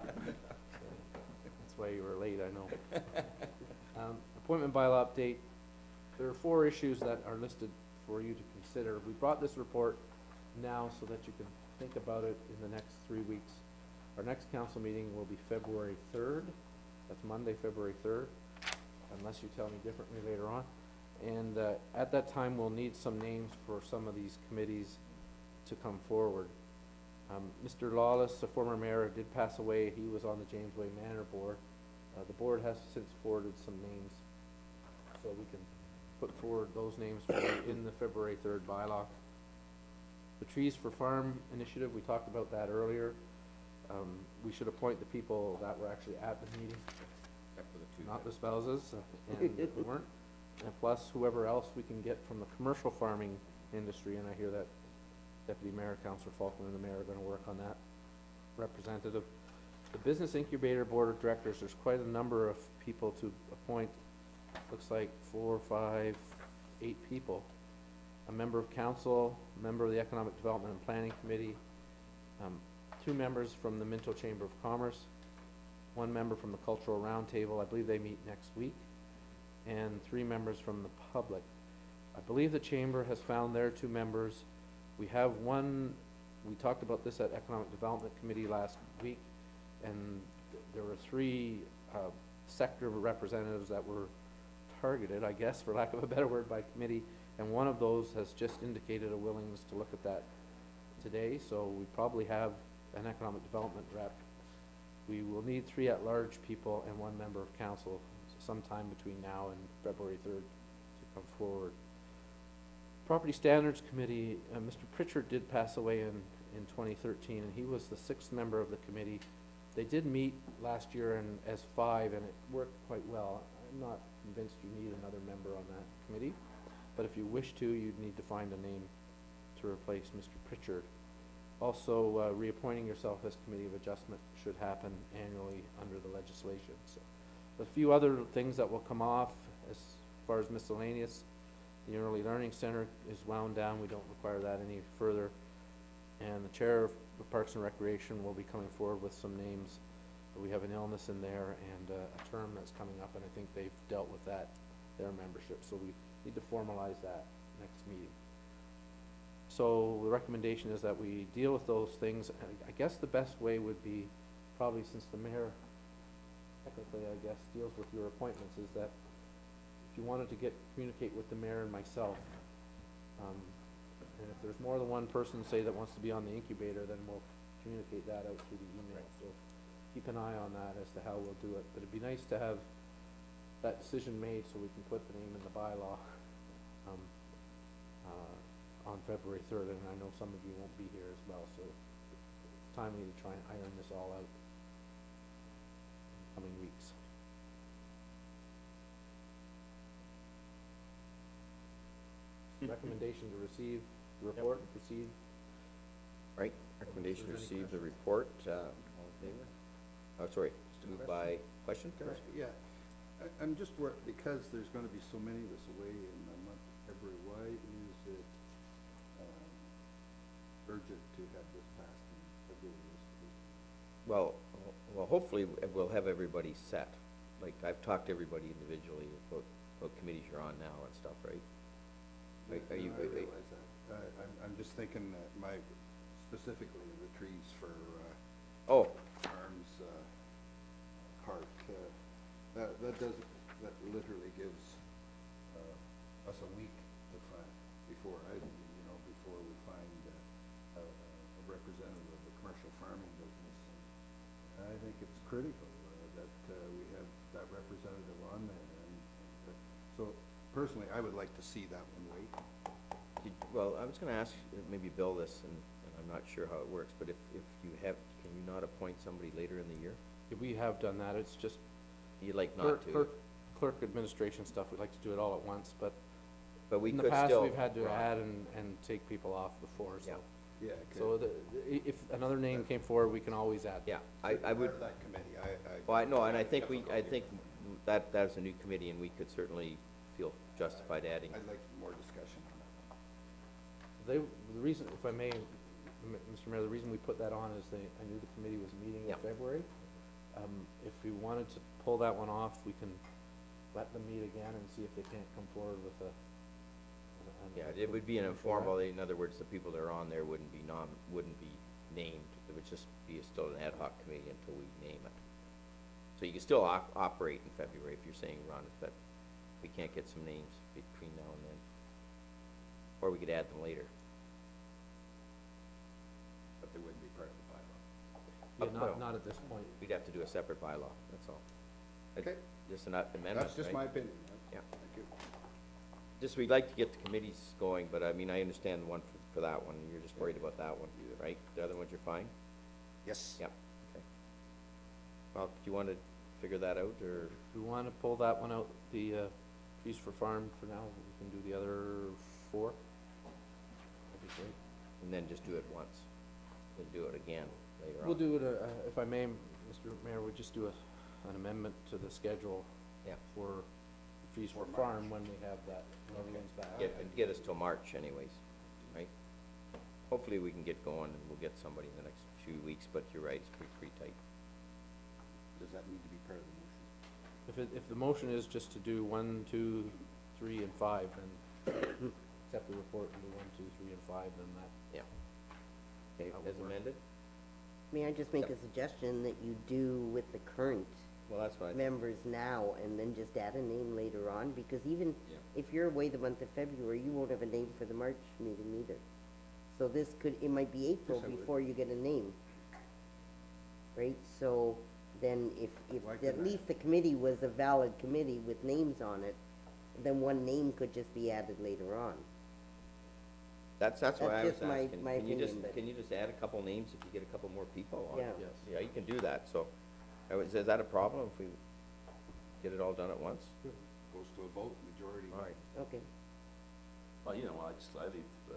[SPEAKER 2] why you were late, I know. Um, Appointment bylaw update. There are four issues that are listed for you to consider. We brought this report now so that you can think about it in the next three weeks. Our next council meeting will be February third. That's Monday, February third, unless you tell me differently later on. And uh, at that time, we'll need some names for some of these committees to come forward. Um, Mr. Lawless, the former mayor, did pass away. He was on the James Way Manor Board. Uh, the board has since forwarded some names, so we can put forward those names in the February third bylaw. The Trees for Farm initiative, we talked about that earlier. Um, we should appoint the people that were actually at the meeting,
[SPEAKER 1] Except for the two.
[SPEAKER 2] Not the spouses, and weren't. And plus whoever else we can get from the commercial farming industry, and I hear that Deputy Mayor, Councillor Faulkner, and the mayor are gonna work on that representative. The Business Incubator Board of Directors, there's quite a number of people to appoint. Looks like four, five, eight people. A member of council, a member of the Economic Development and Planning Committee, um, two members from the Minto Chamber of Commerce, one member from the Cultural Roundtable, I believe they meet next week, and three members from the public. I believe the chamber has found their two members. We have one, we talked about this at Economic Development Committee last week, and th- there were three, uh, sector representatives that were targeted, I guess, for lack of a better word, by committee, and one of those has just indicated a willingness to look at that today, so we probably have an economic development rep. We will need three at-large people and one member of council sometime between now and February third to come forward. Property Standards Committee, uh, Mr. Pritchard did pass away in, in twenty thirteen, and he was the sixth member of the committee. They did meet last year and as five, and it worked quite well. I'm not convinced you need another member on that committee, but if you wish to, you'd need to find a name to replace Mr. Pritchard. Also, uh, reappointing yourself as Committee of Adjustment should happen annually under the legislation, so. A few other things that will come off as far as miscellaneous. The Early Learning Center is wound down, we don't require that any further. And the Chair of the Parks and Recreation will be coming forward with some names. We have an illness in there and uh, a term that's coming up, and I think they've dealt with that, their membership, so we need to formalize that next meeting. So the recommendation is that we deal with those things. I- I guess the best way would be, probably since the mayor technically, I guess, deals with your appointments, is that if you wanted to get, communicate with the mayor and myself, um, and if there's more than one person, say, that wants to be on the incubator, then we'll communicate that out through the email, so keep an eye on that as to how we'll do it, but it'd be nice to have that decision made so we can put the name in the bylaw, um, uh, on February third, and I know some of you won't be here as well, so it's timely to try and iron this all out in coming weeks. Recommendation to receive the report and proceed.
[SPEAKER 1] Right, recommendation to
[SPEAKER 2] Is any
[SPEAKER 1] receive the report, uh, all in favor? Oh, sorry, moved by, question?
[SPEAKER 3] Yeah, I, I'm just worried, because there's gonna be so many of us away in the month of February, why is it, urgent to have this passed in February. is-
[SPEAKER 1] Well, well, hopefully, we'll have everybody set. Like, I've talked to everybody individually about what committees you're on now and stuff, right? Are- are you-
[SPEAKER 3] I realize that. I, I'm, I'm just thinking that my, specifically the trees for, uh,
[SPEAKER 1] Oh,
[SPEAKER 3] Arms, uh, Park, uh, that, that does, that literally gives, uh, us a week to find, before I, you know, before we find uh, a, a representative of the commercial farming business. And I think it's critical uh, that, uh, we have that representative on there and, uh, so personally, I would like to see that one wait.
[SPEAKER 1] did- well, I was gonna ask, uh, maybe Bill this, and, and I'm not sure how it works, but if, if you have, can you not appoint somebody later in the year?
[SPEAKER 2] Yeah, We have done that, it's just
[SPEAKER 1] You'd like not
[SPEAKER 2] clerk,
[SPEAKER 1] to,
[SPEAKER 2] clerk, clerk administration stuff, we'd like to do it all at once, but
[SPEAKER 1] but we
[SPEAKER 2] in
[SPEAKER 1] could
[SPEAKER 2] the
[SPEAKER 1] still.
[SPEAKER 2] past, we've had to
[SPEAKER 1] Ron,
[SPEAKER 2] add and, and take people off before, so.
[SPEAKER 1] Yeah.
[SPEAKER 3] Yeah.
[SPEAKER 2] So the, i- if another name came forward, we can always add.
[SPEAKER 1] Yeah, I, I would,
[SPEAKER 3] Part of that committee, I, I.
[SPEAKER 1] well, I, no, and I think we, I think that, that's a new committee, and we could certainly feel justified adding.
[SPEAKER 3] I'd like more discussion on that.
[SPEAKER 2] They, the reason, if I may, M- Mr. Mayor, the reason we put that on is they, I knew the committee was meeting in
[SPEAKER 1] Yeah.
[SPEAKER 2] February. Um, if we wanted to pull that one off, we can let them meet again and see if they can't come forward with a. an-
[SPEAKER 1] Yeah, it would be an informal, in other words, the people that are on there wouldn't be nom, wouldn't be named, it would just be still an ad hoc committee until we name it. So you can still op- operate in February if you're saying, Ron, if that, we can't get some names between now and then. Or we could add them later.
[SPEAKER 3] But they wouldn't be part of the bylaw.
[SPEAKER 2] Yeah,
[SPEAKER 1] Up-
[SPEAKER 2] not,
[SPEAKER 1] well,
[SPEAKER 2] not at this point.
[SPEAKER 1] We'd have to do a separate bylaw, that's all.
[SPEAKER 3] Okay.
[SPEAKER 1] Just an amendment,
[SPEAKER 3] That's just my
[SPEAKER 1] right?
[SPEAKER 3] opinion.
[SPEAKER 1] Yeah.
[SPEAKER 3] Thank you.
[SPEAKER 1] Just, we'd like to get the committees going, but I mean, I understand the one for, for that one, you're just worried about that one, right? The other ones you're fine?
[SPEAKER 3] Yes.
[SPEAKER 1] Yep, okay. Well, do you wanna figure that out, or,
[SPEAKER 2] If we wanna pull that one out, the, uh, Trees for Farm for now, we can do the other four. That'd be great.
[SPEAKER 1] and then just do it once? Then do it again later on?
[SPEAKER 2] We'll do it, uh, if I may, Mr. Mayor, we'll just do a, an amendment to the schedule
[SPEAKER 1] Yeah.
[SPEAKER 2] for Trees for
[SPEAKER 3] For
[SPEAKER 2] Farm when we have that, when everyone's back.
[SPEAKER 1] Get, and get us till March anyways, right? Hopefully we can get going and we'll get somebody in the next few weeks, but you're right, it's pretty, pretty tight.
[SPEAKER 3] Does that need to be part of the motion?
[SPEAKER 2] If it, if the motion is just to do one, two, three, and five, then accept the report and do one, two, three, and five, then that,
[SPEAKER 1] Yeah. Okay,
[SPEAKER 2] That would
[SPEAKER 1] as
[SPEAKER 2] work.
[SPEAKER 1] amended?
[SPEAKER 7] May I just make a suggestion that you do with the current
[SPEAKER 1] Well, that's what I,
[SPEAKER 7] members now and then just add a name later on? Because even
[SPEAKER 1] Yeah.
[SPEAKER 7] if you're away the month of February, you won't have a name for the March meeting either. So this could, it might be April
[SPEAKER 3] Yes, I would.
[SPEAKER 7] before you get a name. Right, so then if, if
[SPEAKER 3] Why
[SPEAKER 7] at
[SPEAKER 3] couldn't I?
[SPEAKER 7] least the committee was a valid committee with names on it, then one name could just be added later on.
[SPEAKER 1] that's, that's why I
[SPEAKER 7] That's
[SPEAKER 1] was
[SPEAKER 7] just my-
[SPEAKER 1] asking.
[SPEAKER 7] my
[SPEAKER 1] Can you just,
[SPEAKER 7] but-
[SPEAKER 1] can you just add a couple names if you get a couple more people on it?
[SPEAKER 7] Yeah.
[SPEAKER 2] yes.
[SPEAKER 1] Yeah, you can do that, so, I was- is that a problem if we get it all done at once?
[SPEAKER 3] Goes to a vote, majority.
[SPEAKER 1] All right,
[SPEAKER 7] Okay.
[SPEAKER 5] Well, you know, I just, I leave, uh,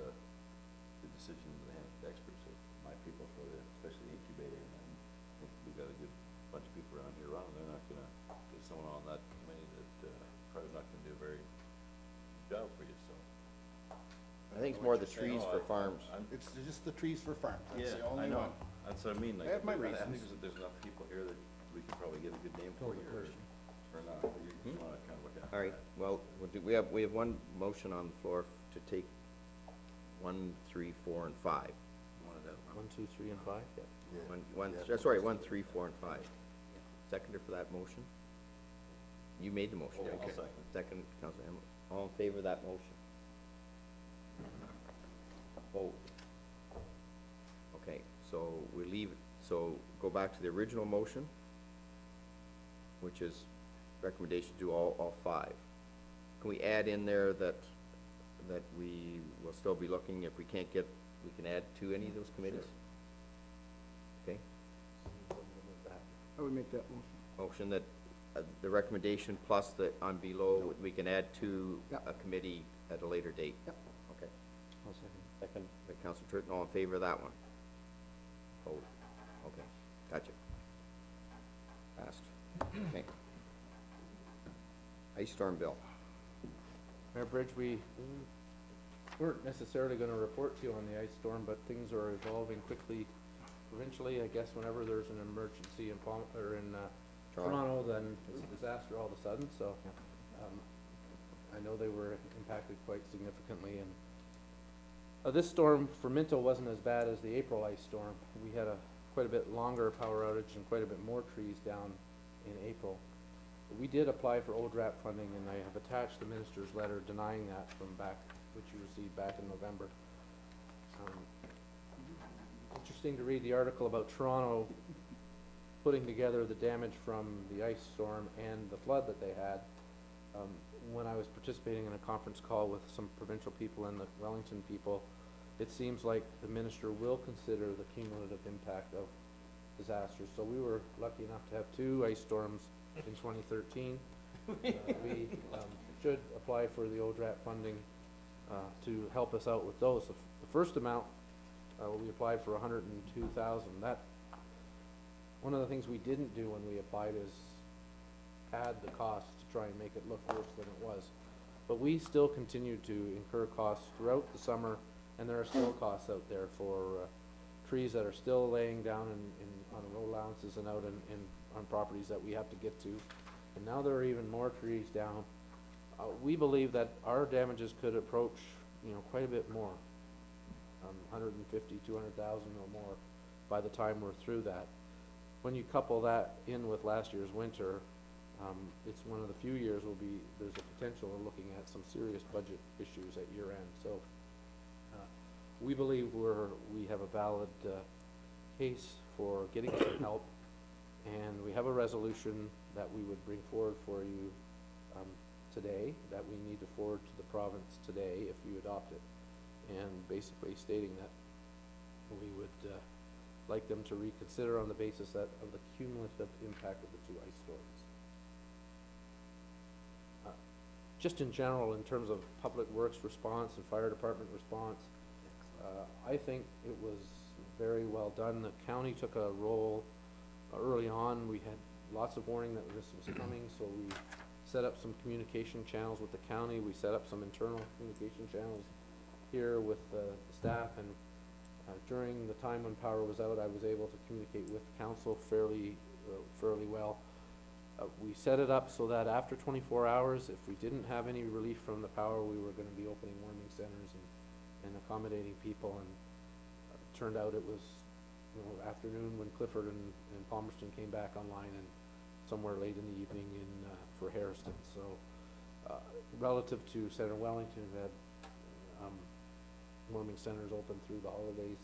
[SPEAKER 5] the decision in the hands of the experts, of my people for the, especially the incubator, and I think we've got a good bunch of people around here running, they're not gonna, get someone on that committee that, uh, probably not gonna do a very good job for you, so.
[SPEAKER 1] I think it's more the trees
[SPEAKER 5] No,
[SPEAKER 1] for
[SPEAKER 5] I-
[SPEAKER 1] farms.
[SPEAKER 5] I'm-
[SPEAKER 3] It's just the trees for farms, that's the
[SPEAKER 5] Yeah, I
[SPEAKER 3] only
[SPEAKER 5] know,
[SPEAKER 3] one.
[SPEAKER 5] that's what I mean, like,
[SPEAKER 3] I have my
[SPEAKER 5] I think
[SPEAKER 3] reasons.
[SPEAKER 5] there's, there's enough people here that we could probably get a good name for you, or, or not, but you just wanna kinda look at.
[SPEAKER 1] Hmm? All right, well, we'll do, we have, we have one motion on the floor to take one, three, four, and five.
[SPEAKER 2] One, two, three, and five, yeah.
[SPEAKER 1] One, one, uh, sorry, one, three, four, and five. Seconder for that motion? You made the motion,
[SPEAKER 5] Oh, I'll
[SPEAKER 1] okay.
[SPEAKER 5] second.
[SPEAKER 1] Second, Councilor Hamel, all in favor of that motion? Opposed? Okay, so we leave, it. so go back to the original motion, which is recommendation to do all, all five. Can we add in there that, that we will still be looking, if we can't get, we can add to any of those committees? Okay,
[SPEAKER 9] I would make that motion.
[SPEAKER 1] motion that, uh, the recommendation plus the, on below, we can add to
[SPEAKER 9] Yep.
[SPEAKER 1] a committee at a later date?
[SPEAKER 9] Yep.
[SPEAKER 1] Okay.
[SPEAKER 2] I'll second.
[SPEAKER 1] Second by Councilor Turton, all in favor of that one? Oh, okay, gotcha. Passed, okay. Ice storm bill,
[SPEAKER 2] Mayor Bridge, we, weren't necessarily gonna report to you on the ice storm, but things are evolving quickly provincially. I guess whenever there's an emergency in Palm, or in, uh, Toronto, then it's a disaster all of a sudden, so, um, I know they were impacted quite significantly, and, uh, this storm for Minto wasn't as bad as the April ice storm. We had a, quite a bit longer power outage and quite a bit more trees down in April. We did apply for ODRAP funding, and I have attached the minister's letter denying that from back, which you received back in November. Um, Interesting to read the article about Toronto putting together the damage from the ice storm and the flood that they had. Um, when I was participating in a conference call with some provincial people and the Wellington people, it seems like the minister will consider the cumulative impact of disasters. So we were lucky enough to have two ice storms in twenty thirteen. Uh, We, um, should apply for the ODRAP funding, uh, to help us out with those. The f- the first amount, uh, we applied for a hundred and two thousand. That, one of the things we didn't do when we applied is add the cost to try and make it look worse than it was. But we still continue to incur costs throughout the summer, and there are still costs out there for, uh, trees that are still laying down in, in, on road allowances and out in, in, on properties that we have to get to. And now there are even more trees down. Uh, we believe that our damages could approach, you know, quite a bit more. Um, hundred and fifty, two hundred thousand or more by the time we're through that. When you couple that in with last year's winter, um, it's one of the few years will be, there's a potential of looking at some serious budget issues at year end, so. We believe we're, we have a valid, uh, case for getting some help, and we have a resolution that we would bring forward for you, um, today, that we need to forward to the province today if you adopt it. And basically stating that we would, uh, like them to reconsider on the basis that, of the cumulative impact of the two ice storms. Uh, Just in general, in terms of public works response and fire department response, uh, I think it was very well done. The county took a role uh, early on. We had lots of warning that this was coming, so we set up some communication channels with the county. We set up some internal communication channels here with the staff, and uh, during the time when power was out, I was able to communicate with the council fairly, uh, fairly well. Uh, we set it up so that after twenty-four hours, if we didn't have any relief from the power, we were gonna be opening warming centers and, and accommodating people, and uh, turned out it was, you know, afternoon when Clifford and, and Palmerston came back online, and somewhere late in the evening in, uh, for Harriston, so, uh, relative to Center Wellington, we've had, um, warming centers open through the holidays.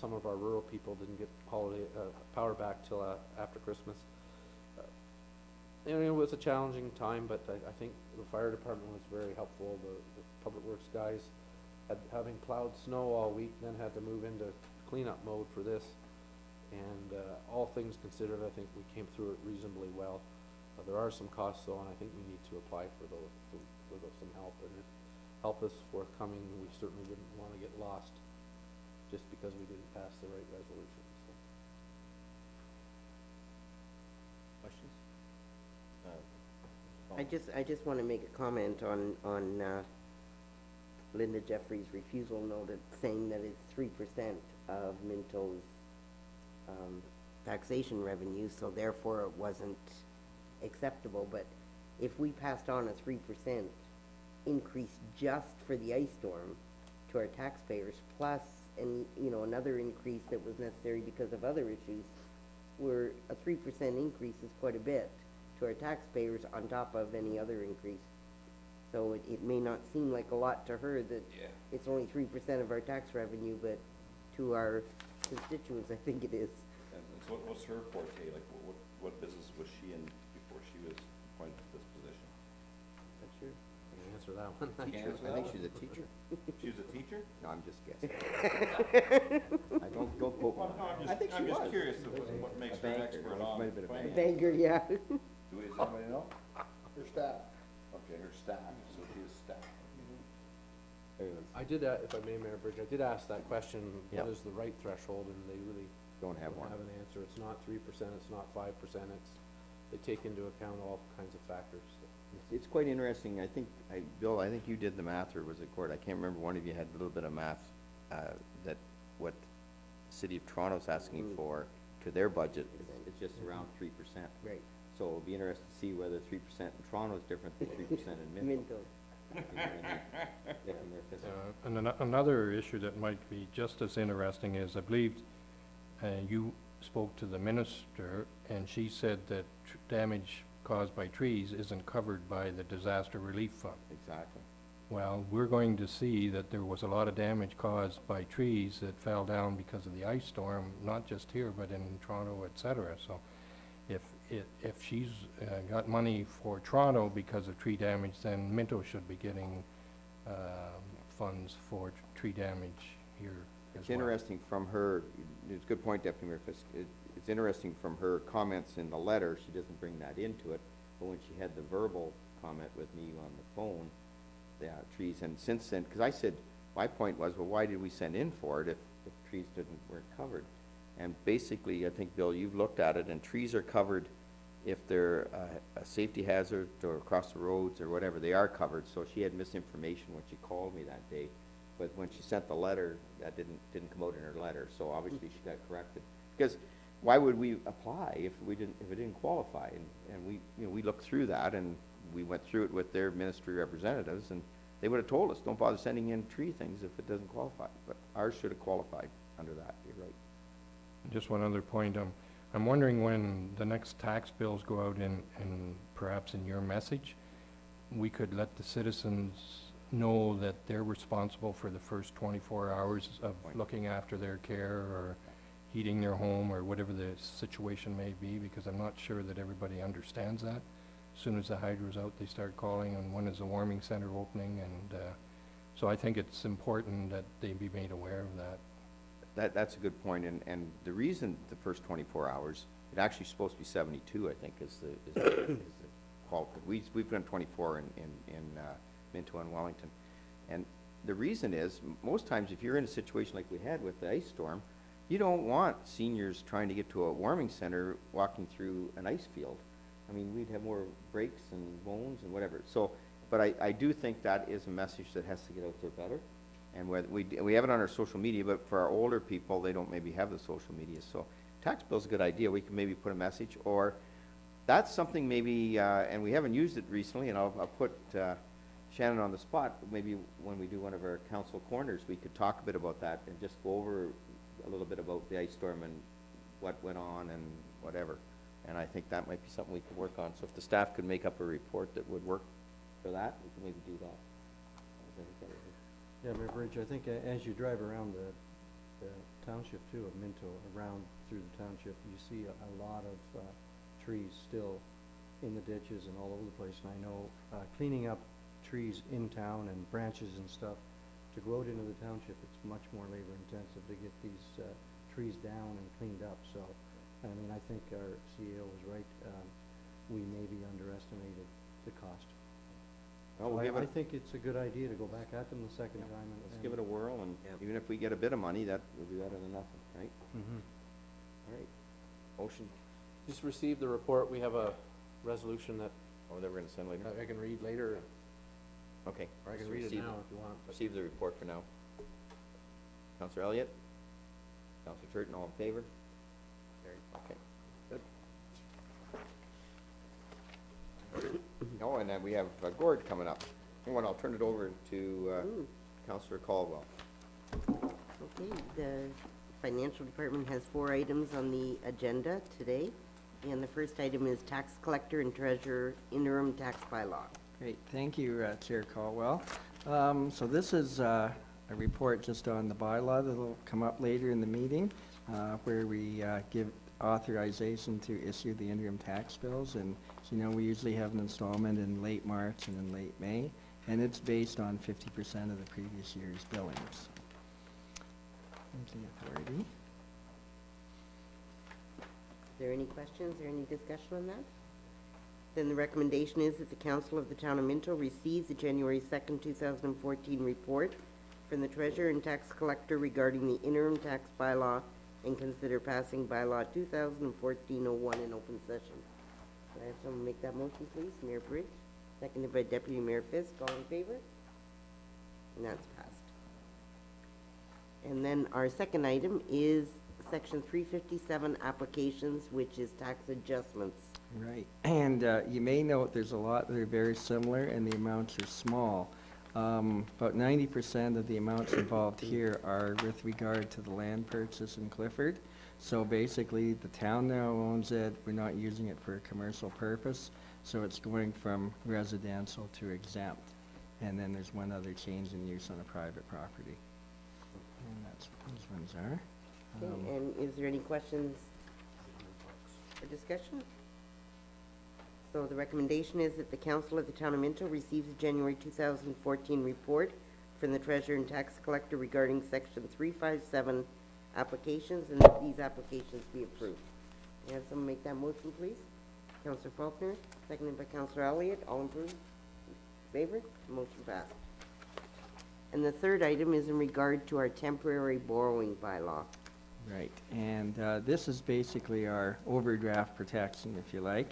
[SPEAKER 2] Some of our rural people didn't get holiday, uh, power back till, uh, after Christmas. Uh, And it was a challenging time, but I, I think the fire department was very helpful, the, the public works guys had, having plowed snow all week, then had to move into cleanup mode for this. And, uh, all things considered, I think we came through it reasonably well. Uh, there are some costs though, and I think we need to apply for those, for, for those, some help, and if help is forthcoming, we certainly wouldn't wanna get lost just because we didn't pass the right resolution, so.
[SPEAKER 1] Questions? Uh,
[SPEAKER 7] I just, I just wanna make a comment on, on, uh, Linda Jeffrey's refusal noted, saying that it's three percent of Minto's, um, taxation revenue, so therefore it wasn't acceptable, but if we passed on a three percent increase just for the ice storm to our taxpayers, plus, and, you know, another increase that was necessary because of other issues, where a three percent increase is quite a bit to our taxpayers on top of any other increase. So it, it may not seem like a lot to her that it's only three percent of our tax revenue, but to our constituents, I think it is.
[SPEAKER 5] And and so what, what's her forte, like, what, what, what business was she in before she was appointed to this position?
[SPEAKER 7] That's true.
[SPEAKER 2] Can answer that one.
[SPEAKER 5] You can answer
[SPEAKER 1] I
[SPEAKER 5] that
[SPEAKER 1] think
[SPEAKER 5] one?
[SPEAKER 1] she's a teacher.
[SPEAKER 5] She was a teacher?
[SPEAKER 1] No, I'm just guessing. I don't, don't quote me.
[SPEAKER 5] Well, no, I'm
[SPEAKER 1] I think
[SPEAKER 5] just,
[SPEAKER 1] she
[SPEAKER 5] I'm just
[SPEAKER 1] was.
[SPEAKER 5] curious of what, what makes her an
[SPEAKER 1] banker,
[SPEAKER 5] expert
[SPEAKER 1] or
[SPEAKER 5] on
[SPEAKER 1] might have been a
[SPEAKER 5] finance.
[SPEAKER 7] Banker, yeah.
[SPEAKER 5] Do we, does anybody know?
[SPEAKER 9] Your staff.
[SPEAKER 5] Okay, her staff, so she is staff.
[SPEAKER 1] Anyways,
[SPEAKER 2] I did, uh, if I may, Mayor Bridge, I did ask that question,
[SPEAKER 1] Yep.
[SPEAKER 2] what is the right threshold, and they really
[SPEAKER 1] Don't have
[SPEAKER 2] don't
[SPEAKER 1] one.
[SPEAKER 2] have an answer. It's not three percent, it's not five percent, it's, they take into account all kinds of factors.
[SPEAKER 1] It's- It's quite interesting, I think, I, Bill, I think you did the math, or was it Gord, I can't remember, one of you had a little bit of math, uh, that what the city of Toronto's asking
[SPEAKER 7] Mm.
[SPEAKER 1] for to their budget, is- it's just around three percent.
[SPEAKER 7] Right.
[SPEAKER 1] So it'll be interesting to see whether three percent in Toronto is different than three percent in Minto.
[SPEAKER 7] Minto.
[SPEAKER 1] You know what I mean? They can their fiscal-
[SPEAKER 6] Uh, And ano- another issue that might be just as interesting is, I believe, uh, you spoke to the minister, and she said that tr- damage caused by trees isn't covered by the disaster relief fund.
[SPEAKER 1] Exactly.
[SPEAKER 6] Well, we're going to see that there was a lot of damage caused by trees that fell down because of the ice storm, not just here, but in Toronto, et cetera. So if, if, if she's uh, got money for Toronto because of tree damage, then Minto should be getting um, funds for t- tree damage here as
[SPEAKER 1] It's
[SPEAKER 6] well.
[SPEAKER 1] interesting from her, it's a good point, Deputy Mayor Fisk, it, it's interesting from her comments in the letter, she doesn't bring that into it, but when she had the verbal comment with me on the phone, the uh, trees, and since then, because I said, my point was, well, why did we send in for it if, if trees didn't, weren't covered? And basically, I think, Bill, you've looked at it, and trees are covered if they're uh, a safety hazard or across the roads or whatever, they are covered, so she had misinformation when she called me that day. But when she sent the letter, that didn't, didn't come out in her letter, so obviously she got corrected. Because why would we apply if we didn't, if it didn't qualify? And, and we, you know, we looked through that and we went through it with their ministry representatives and they would have told us, don't bother sending in tree things if it doesn't qualify. But ours should have qualified under that, you're right.
[SPEAKER 6] Just one other point, um, I'm wondering when the next tax bills go out in, in perhaps in your message, we could let the citizens know that they're responsible for the first twenty-four hours of looking after their care or heating their home or whatever the situation may be, because I'm not sure that everybody understands that. As Soon as the hydro's out, they start calling, and when is the warming center opening, and, uh, so I think it's important that they be made aware of that.
[SPEAKER 1] That, that's a good point, and, and the reason the first twenty-four hours, it actually supposed to be seventy-two, I think, is the, is the, is the qual, we, we've done twenty-four in, in, in, uh, Minto and Wellington. And the reason is, most times if you're in a situation like we had with the ice storm, you don't want seniors trying to get to a warming center walking through an ice field. I mean, we'd have more breaks and bones and whatever, so, but I, I do think that is a message that has to get out there better. And we, we have it on our social media, but for our older people, they don't maybe have the social media, so tax bill's a good idea, we can maybe put a message, or that's something maybe, uh, and we haven't used it recently, and I'll, I'll put, uh, Shannon on the spot, maybe when we do one of our council corners, we could talk a bit about that and just go over a little bit about the ice storm and what went on and whatever. And I think that might be something we could work on, so if the staff could make up a report that would work for that, we could maybe do that. I think that would be-
[SPEAKER 8] Yeah, Mayor Bridge, I think a- as you drive around the, the township too of Minto, around through the township, you see a, a lot of, uh, trees still in the ditches and all over the place. And I know, uh, cleaning up trees in town and branches and stuff, to go out into the township, it's much more labor intensive to get these, uh, trees down and cleaned up. So, I mean, I think our CEO was right, um, we maybe underestimated the cost.
[SPEAKER 1] Well, we'll
[SPEAKER 8] I,
[SPEAKER 1] give
[SPEAKER 8] I
[SPEAKER 1] it,
[SPEAKER 8] think it's a good idea to go back at them the second time and.
[SPEAKER 1] let's give it a whirl, and
[SPEAKER 7] Yep.
[SPEAKER 1] even if we get a bit of money, that will be better than nothing, right?
[SPEAKER 8] Mhm.
[SPEAKER 1] All right. Motion,
[SPEAKER 2] Just received the report, we have a resolution that
[SPEAKER 1] oh, that we're gonna send later?
[SPEAKER 2] I can read later,
[SPEAKER 1] Okay.
[SPEAKER 2] or I can
[SPEAKER 1] so
[SPEAKER 2] read it
[SPEAKER 1] receive
[SPEAKER 2] now if you want. but-
[SPEAKER 1] Receive the report for now. Counselor Elliott? Counselor Turton, all in favor? Carried. Okay, good. Oh, and then we have uh, Gord coming up. And what, I'll turn it over to uh,
[SPEAKER 7] Ooh.
[SPEAKER 1] Counselor Colwell.
[SPEAKER 7] Okay, the financial department has four items on the agenda today. And the first item is tax collector and treasurer interim tax bylaw.
[SPEAKER 13] Great, thank you, uh, Chair Colwell. Um, So this is uh, a report just on the bylaw that'll come up later in the meeting, uh, where we uh, give authorization to issue the interim tax bills. And as you know, we usually have an installment in late March and in late May, and it's based on 50% of the previous year's billings. There's the authority.
[SPEAKER 7] Is there any questions or any discussion on that? Then the recommendation is that the council of the town of Minto receives the January second, two thousand and fourteen report from the treasurer and tax collector regarding the interim tax bylaw and consider passing bylaw 2014-01 in open session. I Someone make that motion, please. Mayor Bridge, seconded by Deputy Mayor Fisk. All in favor? And that's passed. And then our second item is section three fifty-seven applications, which is tax adjustments.
[SPEAKER 13] Right, and uh, you may note there's a lot that are very similar and the amounts are small. Um, About ninety percent of the amounts involved here are with regard to the land purchase in Clifford. So basically, the town now owns it, we're not using it for a commercial purpose, so it's going from residential to exempt. And then there's one other change in use on a private property. And that's what those ones are. Um,
[SPEAKER 7] Okay, and is there any questions or discussion? So the recommendation is that the council of the town of Minto receives a January two thousand fourteen report from the treasurer and tax collector regarding section three five seven applications, and that these applications be approved. May I have someone make that motion, please? Councillor Faulkner, seconded by Councillor Elliott, all in favor? Favor? Motion passed. And the third item is in regard to our temporary borrowing bylaw.
[SPEAKER 13] Right, and uh, this is basically our overdraft protection, if you like.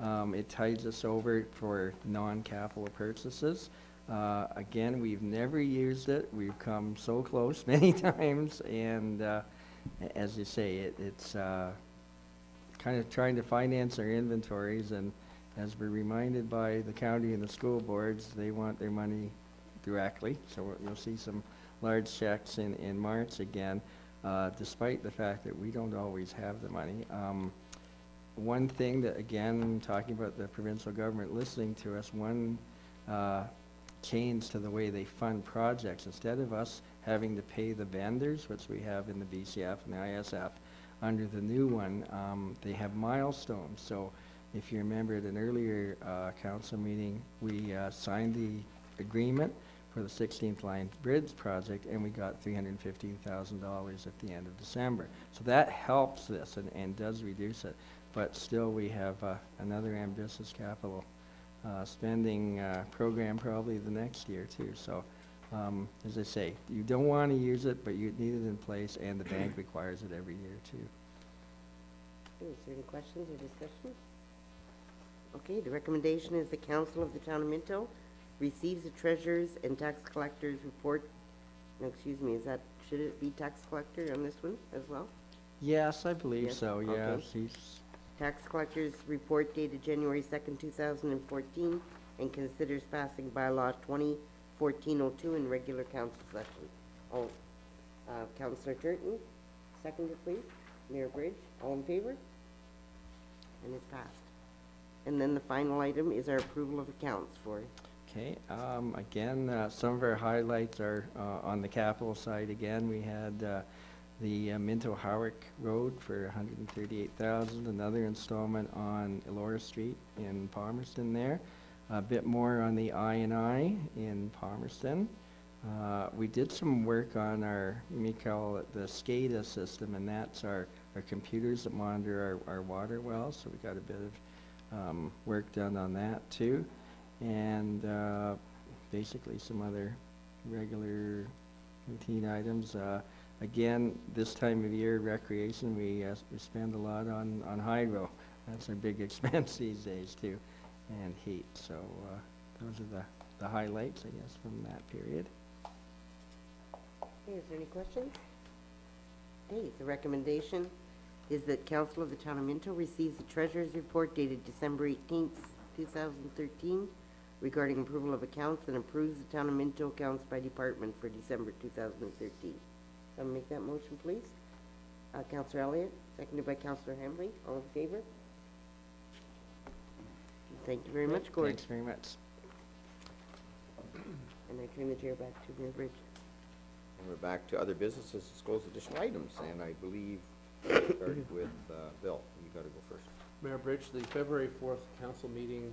[SPEAKER 13] Um, It ties us over for non-capital purchases. Uh, Again, we've never used it, we've come so close many times, and uh, as you say, it- it's kind of trying to finance our inventories, and as we're reminded by the county and the school boards, they want their money directly, so you'll see some large checks in, in March again uh, despite the fact that we don't always have the money. Um, One thing that, again, talking about the provincial government listening to us, one uh, change to the way they fund projects, instead of us having to pay the vendors, which we have in the BCF and the ISF, under the new one, um, they have milestones. So if you remember at an earlier uh, council meeting, we uh, signed the agreement for the 16th Line Bridge project, and we got $315,000 at the end of December. So that helps this and, and does reduce it, but still, we have uh, another ambitious capital uh, spending uh, program probably the next year too. So, um, as I say, you don't want to use it, but you need it in place, and the bank requires it every year too.
[SPEAKER 7] Is there any questions or discussion? Okay, the recommendation is the council of the town of Minto receives the treasurer's and tax collector's report. No, excuse me, is that, should it be tax collector on this one as well?
[SPEAKER 13] Yes, I believe
[SPEAKER 7] Yes,
[SPEAKER 13] so, yes.
[SPEAKER 7] okay.
[SPEAKER 13] He's,
[SPEAKER 7] Tax collector's report dated January second, two thousand and fourteen, and considers passing bylaw twenty fourteen oh two in regular council session. All, uh, Councillor Turton, seconded please. Mayor Bridge, all in favor? And it's passed. And then the final item is our approval of accounts for,
[SPEAKER 13] Okay, um, again, uh, some of our highlights are, uh, on the capital side, again, we had, uh, the uh, Minto Howick Road for hundred and thirty-eight thousand, another installment on Elora Street in Palmerston there. A bit more on the I and I in Palmerston. Uh, we did some work on our, we call it the SCADA system, and that's our, our computers that monitor our, our water wells, so we got a bit of, um, work done on that too and uh, basically some other regular routine items. Uh, Again, this time of year, recreation, we, uh, we spend a lot on, on hydro. That's our big expense these days too, and heat. So uh, those are the, the highlights, I guess, from that period.
[SPEAKER 7] is there any questions? Okay, the recommendation is that council of the town of Minto receives the treasurer's report dated December eighteenth, two thousand thirteen, regarding approval of accounts and approves the town of Minto accounts by department for December two thousand and thirteen. Someone make that motion, please. Uh, Counselor Elliott, seconded by Counselor Hambley, all in favor? Thank you very much, Gord.
[SPEAKER 13] Thanks very much.
[SPEAKER 7] And I turn the chair back to Mayor Bridge.
[SPEAKER 1] And we're back to other businesses, disclose additional items, and I believe we started with, uh, Bill, you gotta go first.
[SPEAKER 2] Mayor Bridge, the February fourth council meeting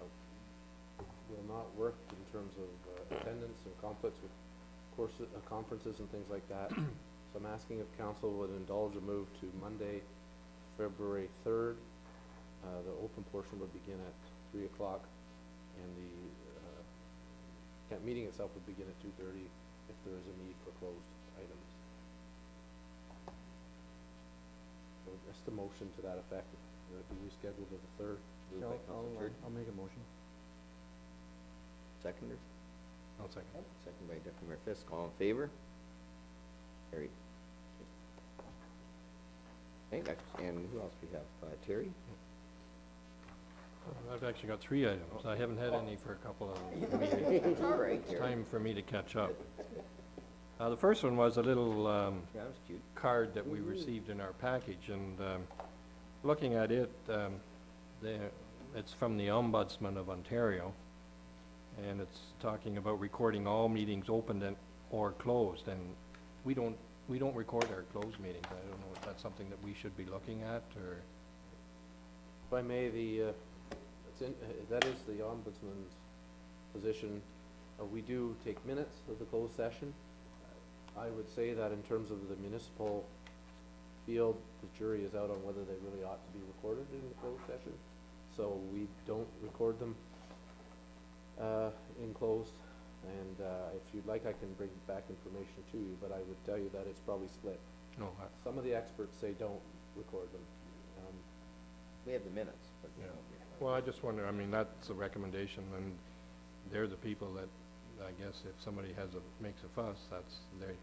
[SPEAKER 2] uh, will not work in terms of uh, attendance and conflicts with courses, uh, conferences and things like that. So I'm asking if council would indulge a move to Monday, February third. Uh, the open portion would begin at three o'clock and the, uh, ca- meeting itself would begin at two thirty if there is a need for closed items. So just a motion to that effect, that it be rescheduled to the third. moved by
[SPEAKER 13] So
[SPEAKER 2] Councilor
[SPEAKER 8] I'll make a motion.
[SPEAKER 1] Seconder?
[SPEAKER 6] I'll second.
[SPEAKER 1] Second by Deputy Mayor Fisk, all in favor? Carried. Okay, next, and who else we have? Uh, Terry?
[SPEAKER 6] I've actually got three items. I haven't had any for a couple of meetings.
[SPEAKER 1] It's all right,
[SPEAKER 6] It's
[SPEAKER 1] Terry.
[SPEAKER 6] time for me to catch up. Uh, the first one was a little, um,
[SPEAKER 1] that was cute.
[SPEAKER 6] card that we received in our package, and um, looking at it, um, there, it's from the Ombudsman of Ontario, and it's talking about recording all meetings opened and, or closed, and we don't, we don't record our closed meetings. I don't know if that's something that we should be looking at, or,
[SPEAKER 2] If I may, the, uh, it's in, uh, that is the ombudsman's position. Uh, we do take minutes of the closed session. I would say that in terms of the municipal field, the jury is out on whether they really ought to be recorded in the closed session. So we don't record them, uh, in closed. And, uh, if you'd like, I can bring back information to you, but I would tell you that it's probably split.
[SPEAKER 6] no, I-
[SPEAKER 2] Some of the experts say don't record them. Um,
[SPEAKER 1] We have the minutes, but.
[SPEAKER 6] Yeah. Well, I just wonder, I mean, that's a recommendation, and they're the people that, I guess, if somebody has a, makes a fuss, that's, they,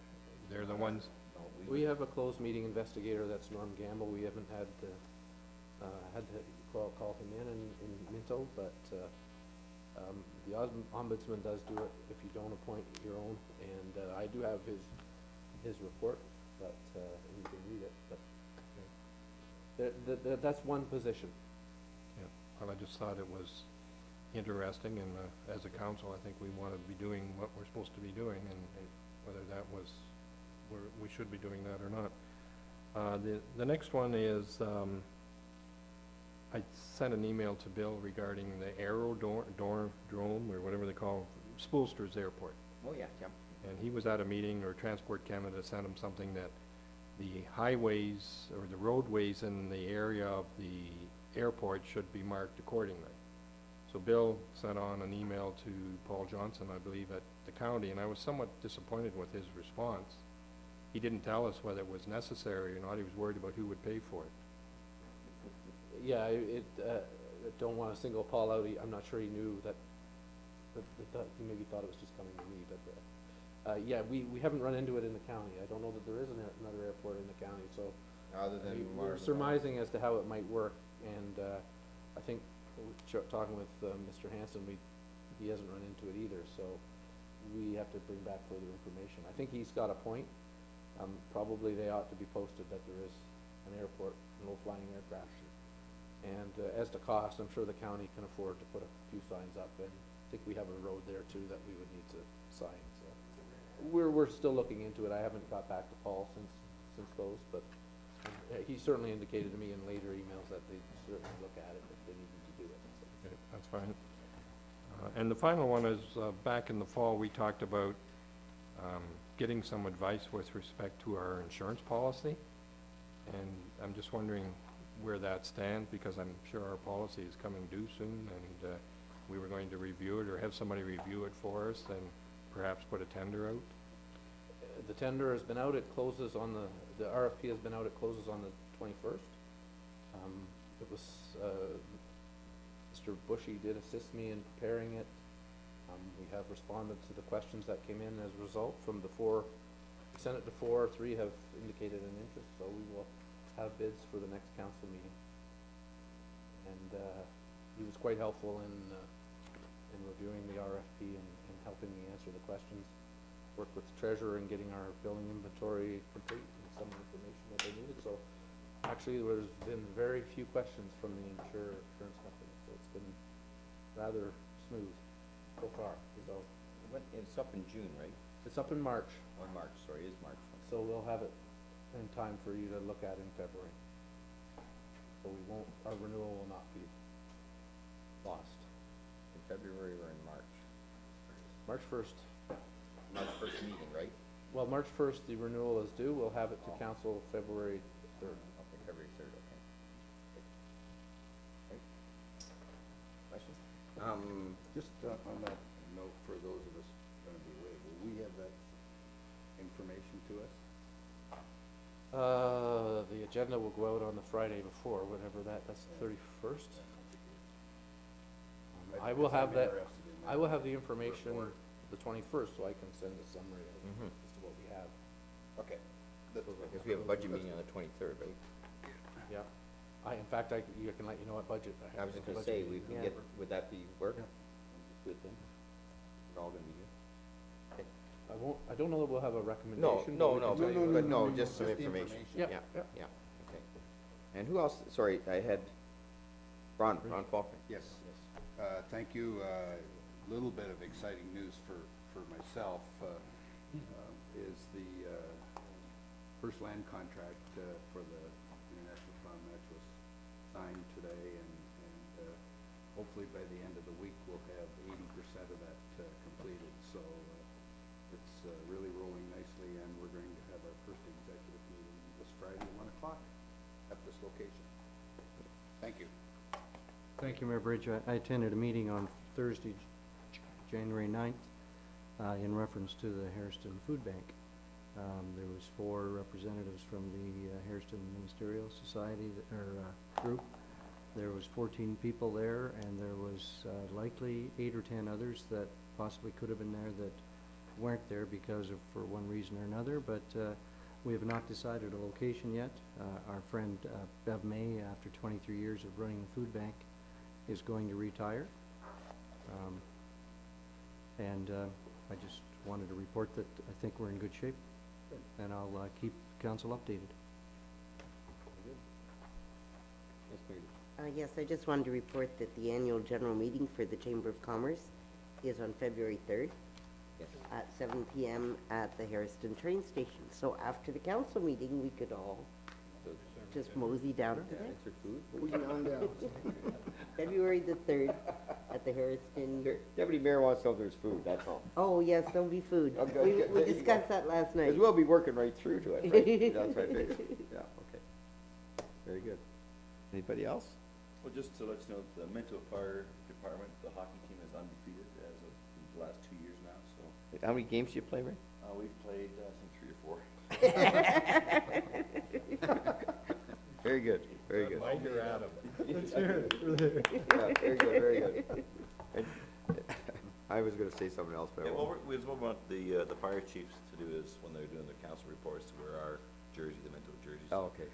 [SPEAKER 6] they're the ones,
[SPEAKER 1] No,
[SPEAKER 2] We have a closed meeting investigator, that's Norm Gamble, we haven't had, uh, uh, had to call, call him in in, in Minto, but, uh, um, the ombudsman does do it if you don't appoint your own, and, uh, I do have his, his report, but, uh, you can read it, but, that, that, that, that's one position.
[SPEAKER 6] yeah. Well, I just thought it was interesting, and, uh, as a council, I think we want to be doing what we're supposed to be doing, and whether that was, we should be doing that or not. Uh, the, the next one is, um, I sent an email to Bill regarding the aerodor, door, drome, or whatever they call, Spoolster's Airport.
[SPEAKER 1] Oh, yeah, yeah.
[SPEAKER 6] And he was at a meeting, or Transport Canada sent him something that the highways, or the roadways in the area of the airport should be marked accordingly. So Bill sent on an email to Paul Johnson, I believe, at the county, and I was somewhat disappointed with his response. He didn't tell us whether it was necessary or not, he was worried about who would pay for it.
[SPEAKER 2] Yeah, I- it, uh, I don't wanna single Paul out, he- I'm not sure he knew that, that, that- that, he maybe thought it was just coming to me, but, uh, uh, yeah, we, we haven't run into it in the county, I don't know that there is an air- another airport in the county, so.
[SPEAKER 1] Other
[SPEAKER 2] we-
[SPEAKER 1] than.
[SPEAKER 2] We're
[SPEAKER 1] Marvin.
[SPEAKER 2] surmising as to how it might work, and, uh, I think, ch- talking with, uh, Mr. Hanson, we, he hasn't run into it either, so we have to bring back further information. I think he's got a point, um, probably they ought to be posted that there is an airport, no flying aircraft. And uh, as to cost, I'm sure the county can afford to put a few signs up, and I think we have a road there too that we would need to sign, so. We're, we're still looking into it, I haven't got back to Paul since, since those, but uh, he certainly indicated to me in later emails that they'd certainly look at it if they needed to do it, so.
[SPEAKER 6] Okay, that's fine. Uh, And the final one is, uh, back in the fall, we talked about um, getting some advice with respect to our insurance policy. And I'm just wondering where that stands, because I'm sure our policy is coming due soon, and uh, we were going to review it, or have somebody review it for us, and perhaps put a tender out.
[SPEAKER 2] The tender has been out, it closes on the, the RFP has been out, it closes on the twenty-first. Um, it was, uh, Mr. Bushy did assist me in preparing it. Um, we have responded to the questions that came in as a result from the four, it to four, three have indicated an interest, so we will have bids for the next council meeting. And, uh, he was quite helpful in, uh, in reviewing the RFP and, and helping me answer the questions. Worked with the treasurer in getting our billing inventory complete and some information that they needed, so actually, there's been very few questions from the insurer, insurance company, so it's been rather smooth so far, so.
[SPEAKER 1] It's up in June, right?
[SPEAKER 2] It's up in March,
[SPEAKER 1] Or March, sorry, it is March.
[SPEAKER 2] so we'll have it in time for you to look at in February. So we won't, our renewal will not be lost.
[SPEAKER 1] In February or in March?
[SPEAKER 2] March first,
[SPEAKER 1] March first meeting, right?
[SPEAKER 2] well, March first, the renewal is due, we'll have it to council February third.
[SPEAKER 1] Okay, February third, okay. Okay. Questions? Um,
[SPEAKER 3] Just uh, on that note, for those of us gonna be away, will we have that information to us?
[SPEAKER 2] Uh, the agenda will go out on the Friday before, whatever that, that's the thirty-first? I will have that,
[SPEAKER 3] interested in that
[SPEAKER 2] I will have the information
[SPEAKER 3] report.
[SPEAKER 2] the twenty-first, so I can send a summary of
[SPEAKER 1] Mhm.
[SPEAKER 2] as to what we have.
[SPEAKER 3] Okay.
[SPEAKER 1] Because we have a budget meeting on the twenty-third, right?
[SPEAKER 2] Yeah. I, in fact, I, you can let you know what budget.
[SPEAKER 1] I was just
[SPEAKER 2] the
[SPEAKER 1] gonna
[SPEAKER 2] budget
[SPEAKER 1] say, we can
[SPEAKER 7] Yeah.
[SPEAKER 1] get, would that be work?
[SPEAKER 2] Yeah.
[SPEAKER 1] Just do it then? We're all gonna be here?
[SPEAKER 2] I won't, I don't know that we'll have a
[SPEAKER 1] No,
[SPEAKER 2] recommendation.
[SPEAKER 1] no,
[SPEAKER 2] but we
[SPEAKER 1] no, but, but no,
[SPEAKER 3] no,
[SPEAKER 1] just some
[SPEAKER 3] just the
[SPEAKER 1] information.
[SPEAKER 2] Yep,
[SPEAKER 1] Yeah,
[SPEAKER 2] yep.
[SPEAKER 1] yeah, okay. And who else, sorry, I had, Ron, Ron Faulkner.
[SPEAKER 3] Yes. Uh, Thank you. A Little bit of exciting news for, for myself uh, um, is the uh, first land contract uh, for the International Farm Match was signed today, and, and uh, hopefully by the end of the week, we'll have eighty percent of that uh, completed. So uh, it's uh, really rolling nicely, and we're going to have our first executive meeting this Friday at one o'clock at this location. Thank you.
[SPEAKER 8] Thank you, Mayor Bridge. I I attended a meeting on Thursday, January 9th, uh, in reference to the Harriston Food Bank. Um, There was four representatives from the uh, Harriston Ministerial Society, that- or uh, group. There was 14 people there, and there was uh, likely eight or 10 others that possibly could have been there that weren't there because of, for one reason or another, but uh, we have not decided a location yet. Uh, Our friend uh, Bev May, after 23 years of running the food bank, is going to retire. Um, And uh, I just wanted to report that I think we're in good shape, and I'll uh, keep council updated.
[SPEAKER 1] Yes, Mary
[SPEAKER 7] Uh, yes, I just wanted to report that the annual general meeting for the Chamber of Commerce is on February third
[SPEAKER 1] Yes.
[SPEAKER 7] at seven PM at the Harriston train station. So after the council meeting, we could all
[SPEAKER 1] So,
[SPEAKER 7] just mosey down to there.
[SPEAKER 1] Thanks food.
[SPEAKER 9] Moving on down.
[SPEAKER 7] February the third at the Harriston,
[SPEAKER 1] There- Deputy Mayor wants to know if there's food, that's all.
[SPEAKER 7] oh, yes, there'll be food.
[SPEAKER 1] Okay,
[SPEAKER 7] We,
[SPEAKER 1] good,
[SPEAKER 7] we
[SPEAKER 1] there you
[SPEAKER 7] discussed that last night.
[SPEAKER 1] Because we'll be working right through to it, right? That's what I figured. Yeah, okay. Very good. Anybody else?
[SPEAKER 5] Well, just to let you know, the Minto Fire Department, the hockey team is undefeated as of the last two years now, so,
[SPEAKER 1] How many games do you play, Ray?
[SPEAKER 5] uh, we've played, uh, I think, three or four.
[SPEAKER 1] Very good, very good.
[SPEAKER 5] you're Adam.
[SPEAKER 1] Yeah, very good, very good. And- I was gonna say something else, but I
[SPEAKER 5] Yeah, well,
[SPEAKER 1] won't.
[SPEAKER 5] we're, we- what we want the, uh, the fire chiefs to do is, when they're doing their council reports, to wear our jersey, the Minto jerseys.
[SPEAKER 1] Oh, okay.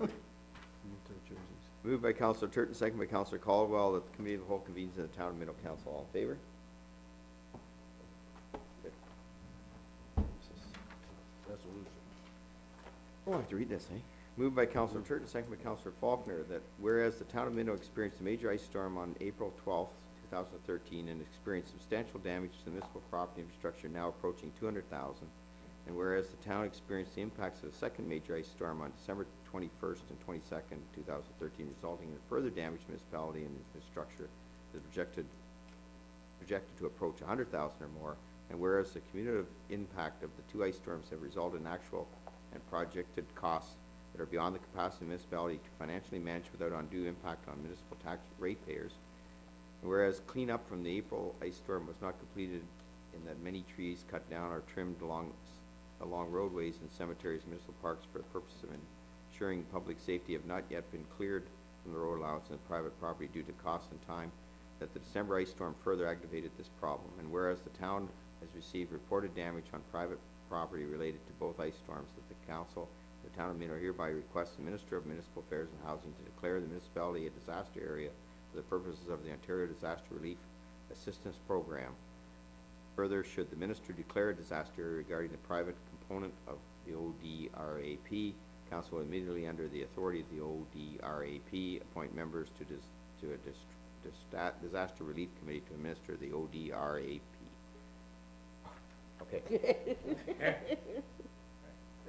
[SPEAKER 8] Minto jerseys.
[SPEAKER 1] Moved by Counselor Turton, second by Counselor Colwell, that the committee of the whole convenes in the town of Minto Council. All in favor? Good.
[SPEAKER 2] Resolution.
[SPEAKER 1] Oh, I have to read this, eh? Moved by Counselor Turton, second by Counselor Faulkner, that whereas the town of Minto experienced a major ice storm on April twelfth, two thousand and thirteen, and experienced substantial damage to the municipal property infrastructure now approaching two hundred thousand, and whereas the town experienced the impacts of a second major ice storm on December twenty-first and twenty-second, two thousand and thirteen, resulting in further damage to municipality and infrastructure that is projected projected to approach hundred thousand or more, and whereas the cumulative impact of the two ice storms have resulted in actual and projected costs that are beyond the capacity of the municipality to financially manage without undue impact on municipal tax ratepayers, whereas cleanup from the April ice storm was not completed in that many trees cut down or trimmed along, along roadways and cemeteries and municipal parks for the purpose of ensuring public safety have not yet been cleared from the road allowance and private property due to cost and time, that the December ice storm further aggravated this problem, and whereas the town has received reported damage on private property related to both ice storms, that the council, the town of Minto hereby requests the Minister of Municipal Affairs and Housing to declare the municipality a disaster area for the purposes of the Ontario Disaster Relief Assistance Program. Further, should the minister declare a disaster area regarding the private component of the ODRAP, council will immediately, under the authority of the ODRAP, appoint members to dis, to a dis, dis- disaster relief committee to administer the ODRAP. Okay.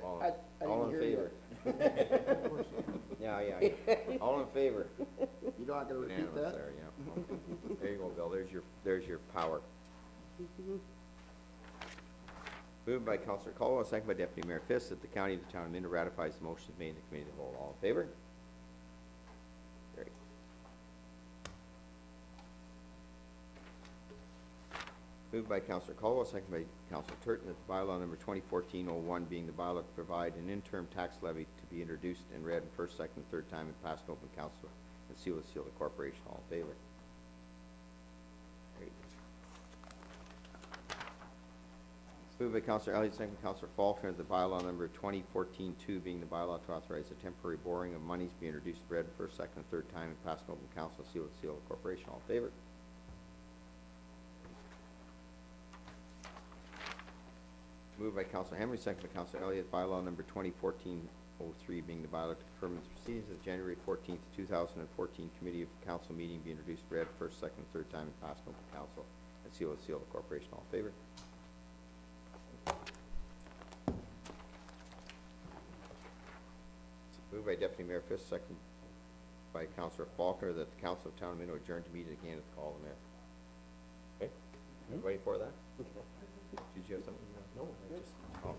[SPEAKER 1] All,
[SPEAKER 9] I- I
[SPEAKER 1] all in
[SPEAKER 9] didn't hear
[SPEAKER 1] favor? Yeah, yeah, yeah. All in favor?
[SPEAKER 9] You're not gonna repeat
[SPEAKER 1] Unanimous
[SPEAKER 9] that?
[SPEAKER 1] there, yeah. There you go, Bill, there's your, there's your power. Mm-hmm. Moved by Counselor Colwell, second by Deputy Mayor Fisk, that the county of the town of Minto ratifies the motion made in the committee of the whole. All in favor? Moved by Councillor Colwell, second by Councillor Turton, that bylaw number 2014-01 being the bylaw to provide an interim tax levy to be introduced and read in first, second, third time and passed open council and seal the seal of the corporation. All in favor? Great. Moved by Councillor Elliott, second by Councillor Faulkner, the bylaw number 2014-2 being the bylaw to authorize a temporary borrowing of monies be introduced, read first, second, third time and passed open council and seal the seal of the corporation. All in favor? Moved by Counselor Henry, second by Counselor Elliott, bylaw number 2014-03 being the bylaw to confirm the proceedings of the January 14th, 2014 committee of council meeting be introduced, read first, second, third time, and passed in open council, and seal with seal of the corporation. All in favor? Moved by Deputy Mayor Fisk, second by Councilor Faulkner, that the Council of Town of Minto adjourn to meet again at the call of the mayor. Okay, everybody for that? Did you have something? No, I just. Oh,